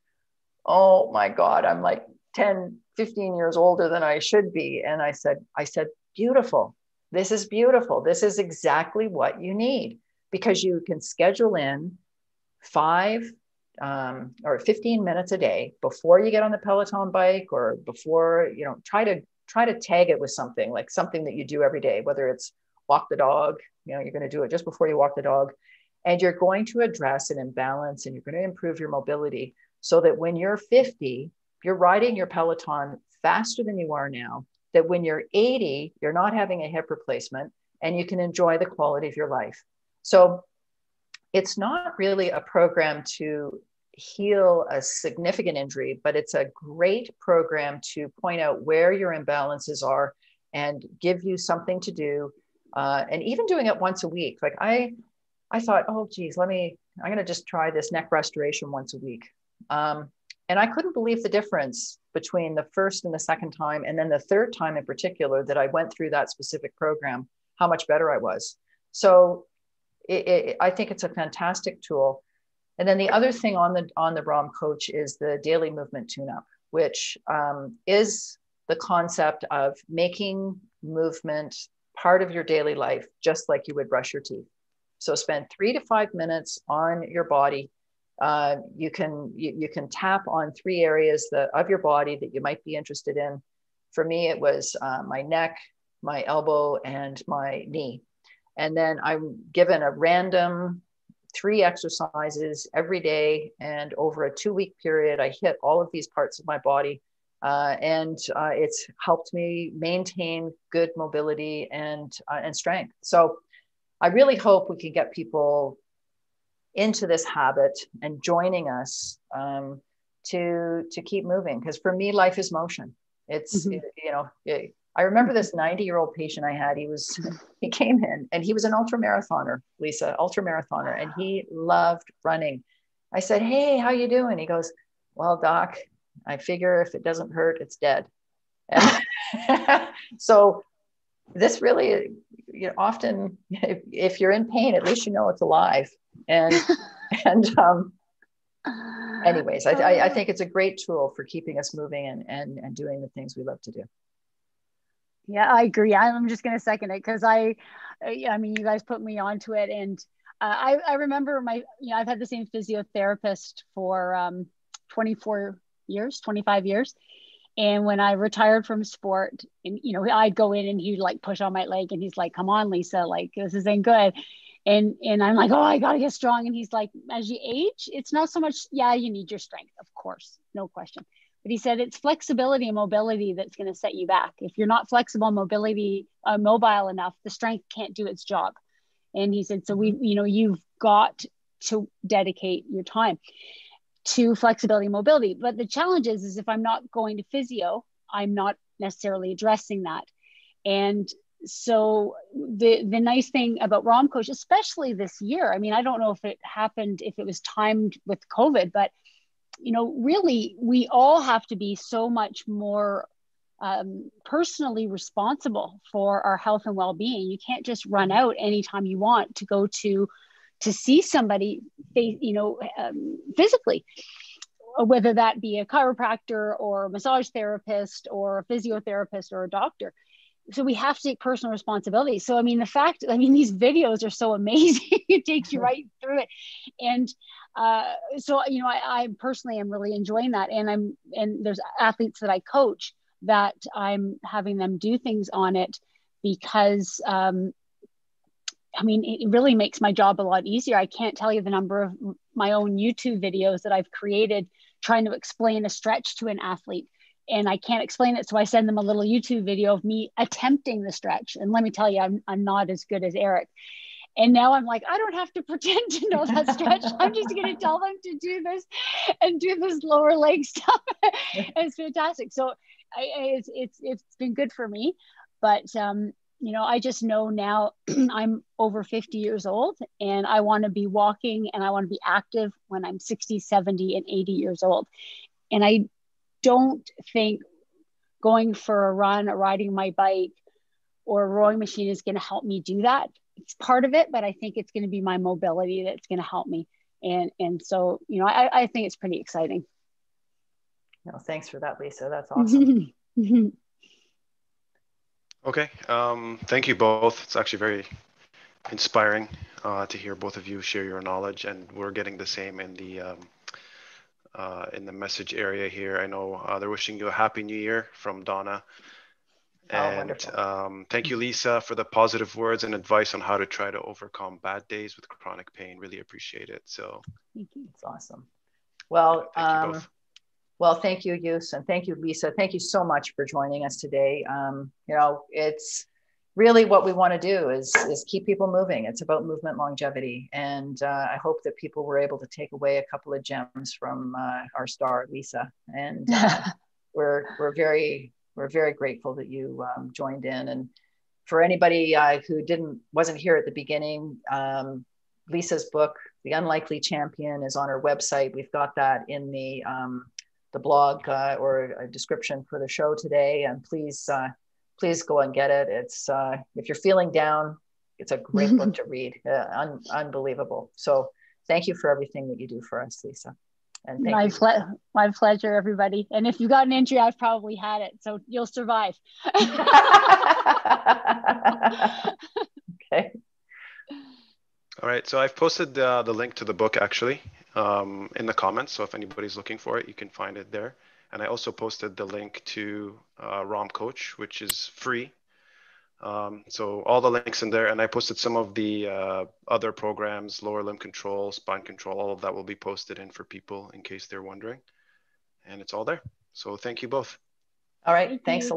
Oh my God, I'm like 10, 15 years older than I should be. And I said, I said, beautiful. This is beautiful. This is exactly what you need because you can schedule in five um, or 15 minutes a day before you get on the Peloton bike or before, you know, try to try to tag it with something like something that you do every day, whether it's walk the dog, you know, you're going to do it just before you walk the dog and you're going to address an imbalance and you're going to improve your mobility so that when you're 50, you're riding your Peloton faster than you are now. That when you're 80, you're not having a hip replacement and you can enjoy the quality of your life. So it's not really a program to heal a significant injury, but it's a great program to point out where your imbalances are and give you something to do. Uh, and even doing it once a week, like I, I thought, oh geez, let me. I'm going to just try this neck restoration once a week. Um, and I couldn't believe the difference between the first and the second time, and then the third time in particular that I went through that specific program, how much better I was. So it, it, I think it's a fantastic tool. And then the other thing on the on the ROM coach is the daily movement tune-up, which um, is the concept of making movement part of your daily life, just like you would brush your teeth. So spend three to five minutes on your body. Uh, you can you, you, can tap on three areas that, of your body that you might be interested in. For me, it was uh, my neck, my elbow, and my knee. And then I'm given a random three exercises every day. And over a two week period, I hit all of these parts of my body. Uh, and uh, it's helped me maintain good mobility and, uh, and strength. So I really hope we can get people into this habit and joining us um, to, to keep moving. Because for me, life is motion. It's, mm-hmm. it, you know, it, I remember this 90 year old patient I had. He was, he came in and he was an ultra marathoner, Lisa, ultra marathoner, and he loved running. I said, Hey, how you doing? He goes, Well, doc, I figure if it doesn't hurt, it's dead. so this really, you know, often if, if, you're in pain, at least you know it's alive. And, and, um, anyways, I, I, I think it's a great tool for keeping us moving and, and, and doing the things we love to do. Yeah, I agree. I'm just going to second it because I, I mean, you guys put me onto it, and uh, I, I remember my, you know, I've had the same physiotherapist for um, 24 years, 25 years, and when I retired from sport, and you know, I'd go in and he'd like push on my leg, and he's like, "Come on, Lisa, like this isn't good." And, and I'm like, oh, I gotta get strong. And he's like, as you age, it's not so much, yeah, you need your strength, of course, no question but he said it's flexibility and mobility that's going to set you back. If you're not flexible, mobility, uh, mobile enough, the strength can't do its job. And he said, so we, you know, you've got to dedicate your time to flexibility and mobility. But the challenge is, is if I'm not going to physio, I'm not necessarily addressing that. And so the the nice thing about ROM coach, especially this year, I mean, I don't know if it happened, if it was timed with COVID, but you know, really, we all have to be so much more um, personally responsible for our health and well-being. You can't just run out anytime you want to go to to see somebody, you know, um, physically, whether that be a chiropractor or a massage therapist or a physiotherapist or a doctor. So we have to take personal responsibility. So I mean, the fact, I mean, these videos are so amazing. it takes you right through it, and uh, so you know, I, I personally am really enjoying that, and I'm and there's athletes that I coach that I'm having them do things on it because um, I mean, it really makes my job a lot easier. I can't tell you the number of my own YouTube videos that I've created trying to explain a stretch to an athlete. And I can't explain it. So I send them a little YouTube video of me attempting the stretch. And let me tell you, I'm, I'm not as good as Eric. And now I'm like, I don't have to pretend to know that stretch. I'm just going to tell them to do this and do this lower leg stuff. it's fantastic. So I, it's, it's, it's been good for me. But, um, you know, I just know now I'm over 50 years old and I want to be walking and I want to be active when I'm 60, 70, and 80 years old. And I don't think going for a run or riding my bike or a rowing machine is going to help me do that it's part of it, but I think it's going to be my mobility that's going to help me. And and so you know, I, I think it's pretty exciting. No, thanks for that, Lisa. That's awesome. okay, um, thank you both. It's actually very inspiring uh, to hear both of you share your knowledge, and we're getting the same in the um, uh, in the message area here. I know uh, they're wishing you a happy new year from Donna. Oh, and um, thank you, Lisa, for the positive words and advice on how to try to overcome bad days with chronic pain. Really appreciate it. So, thank you. It's awesome. Well, um, well, thank you, Yus, and thank you, Lisa. Thank you so much for joining us today. Um, you know, it's really what we want to do is is keep people moving it's about movement longevity and uh, i hope that people were able to take away a couple of gems from uh, our star lisa and uh, we're we're very we're very grateful that you um, joined in and for anybody uh, who didn't wasn't here at the beginning um, lisa's book the unlikely champion is on our website we've got that in the um, the blog uh, or a description for the show today and please uh, please go and get it. It's uh, if you're feeling down, it's a great book to read. Uh, un- unbelievable. So thank you for everything that you do for us, Lisa. And my, ple- my pleasure, everybody. And if you got an injury, I've probably had it, so you'll survive. okay. All right. So I've posted the, the link to the book actually um, in the comments. So if anybody's looking for it, you can find it there. And I also posted the link to uh, ROM Coach, which is free. Um, so all the links in there, and I posted some of the uh, other programs, lower limb control, spine control, all of that will be posted in for people in case they're wondering. And it's all there. So thank you both. All right. Thank Thanks you. a lot.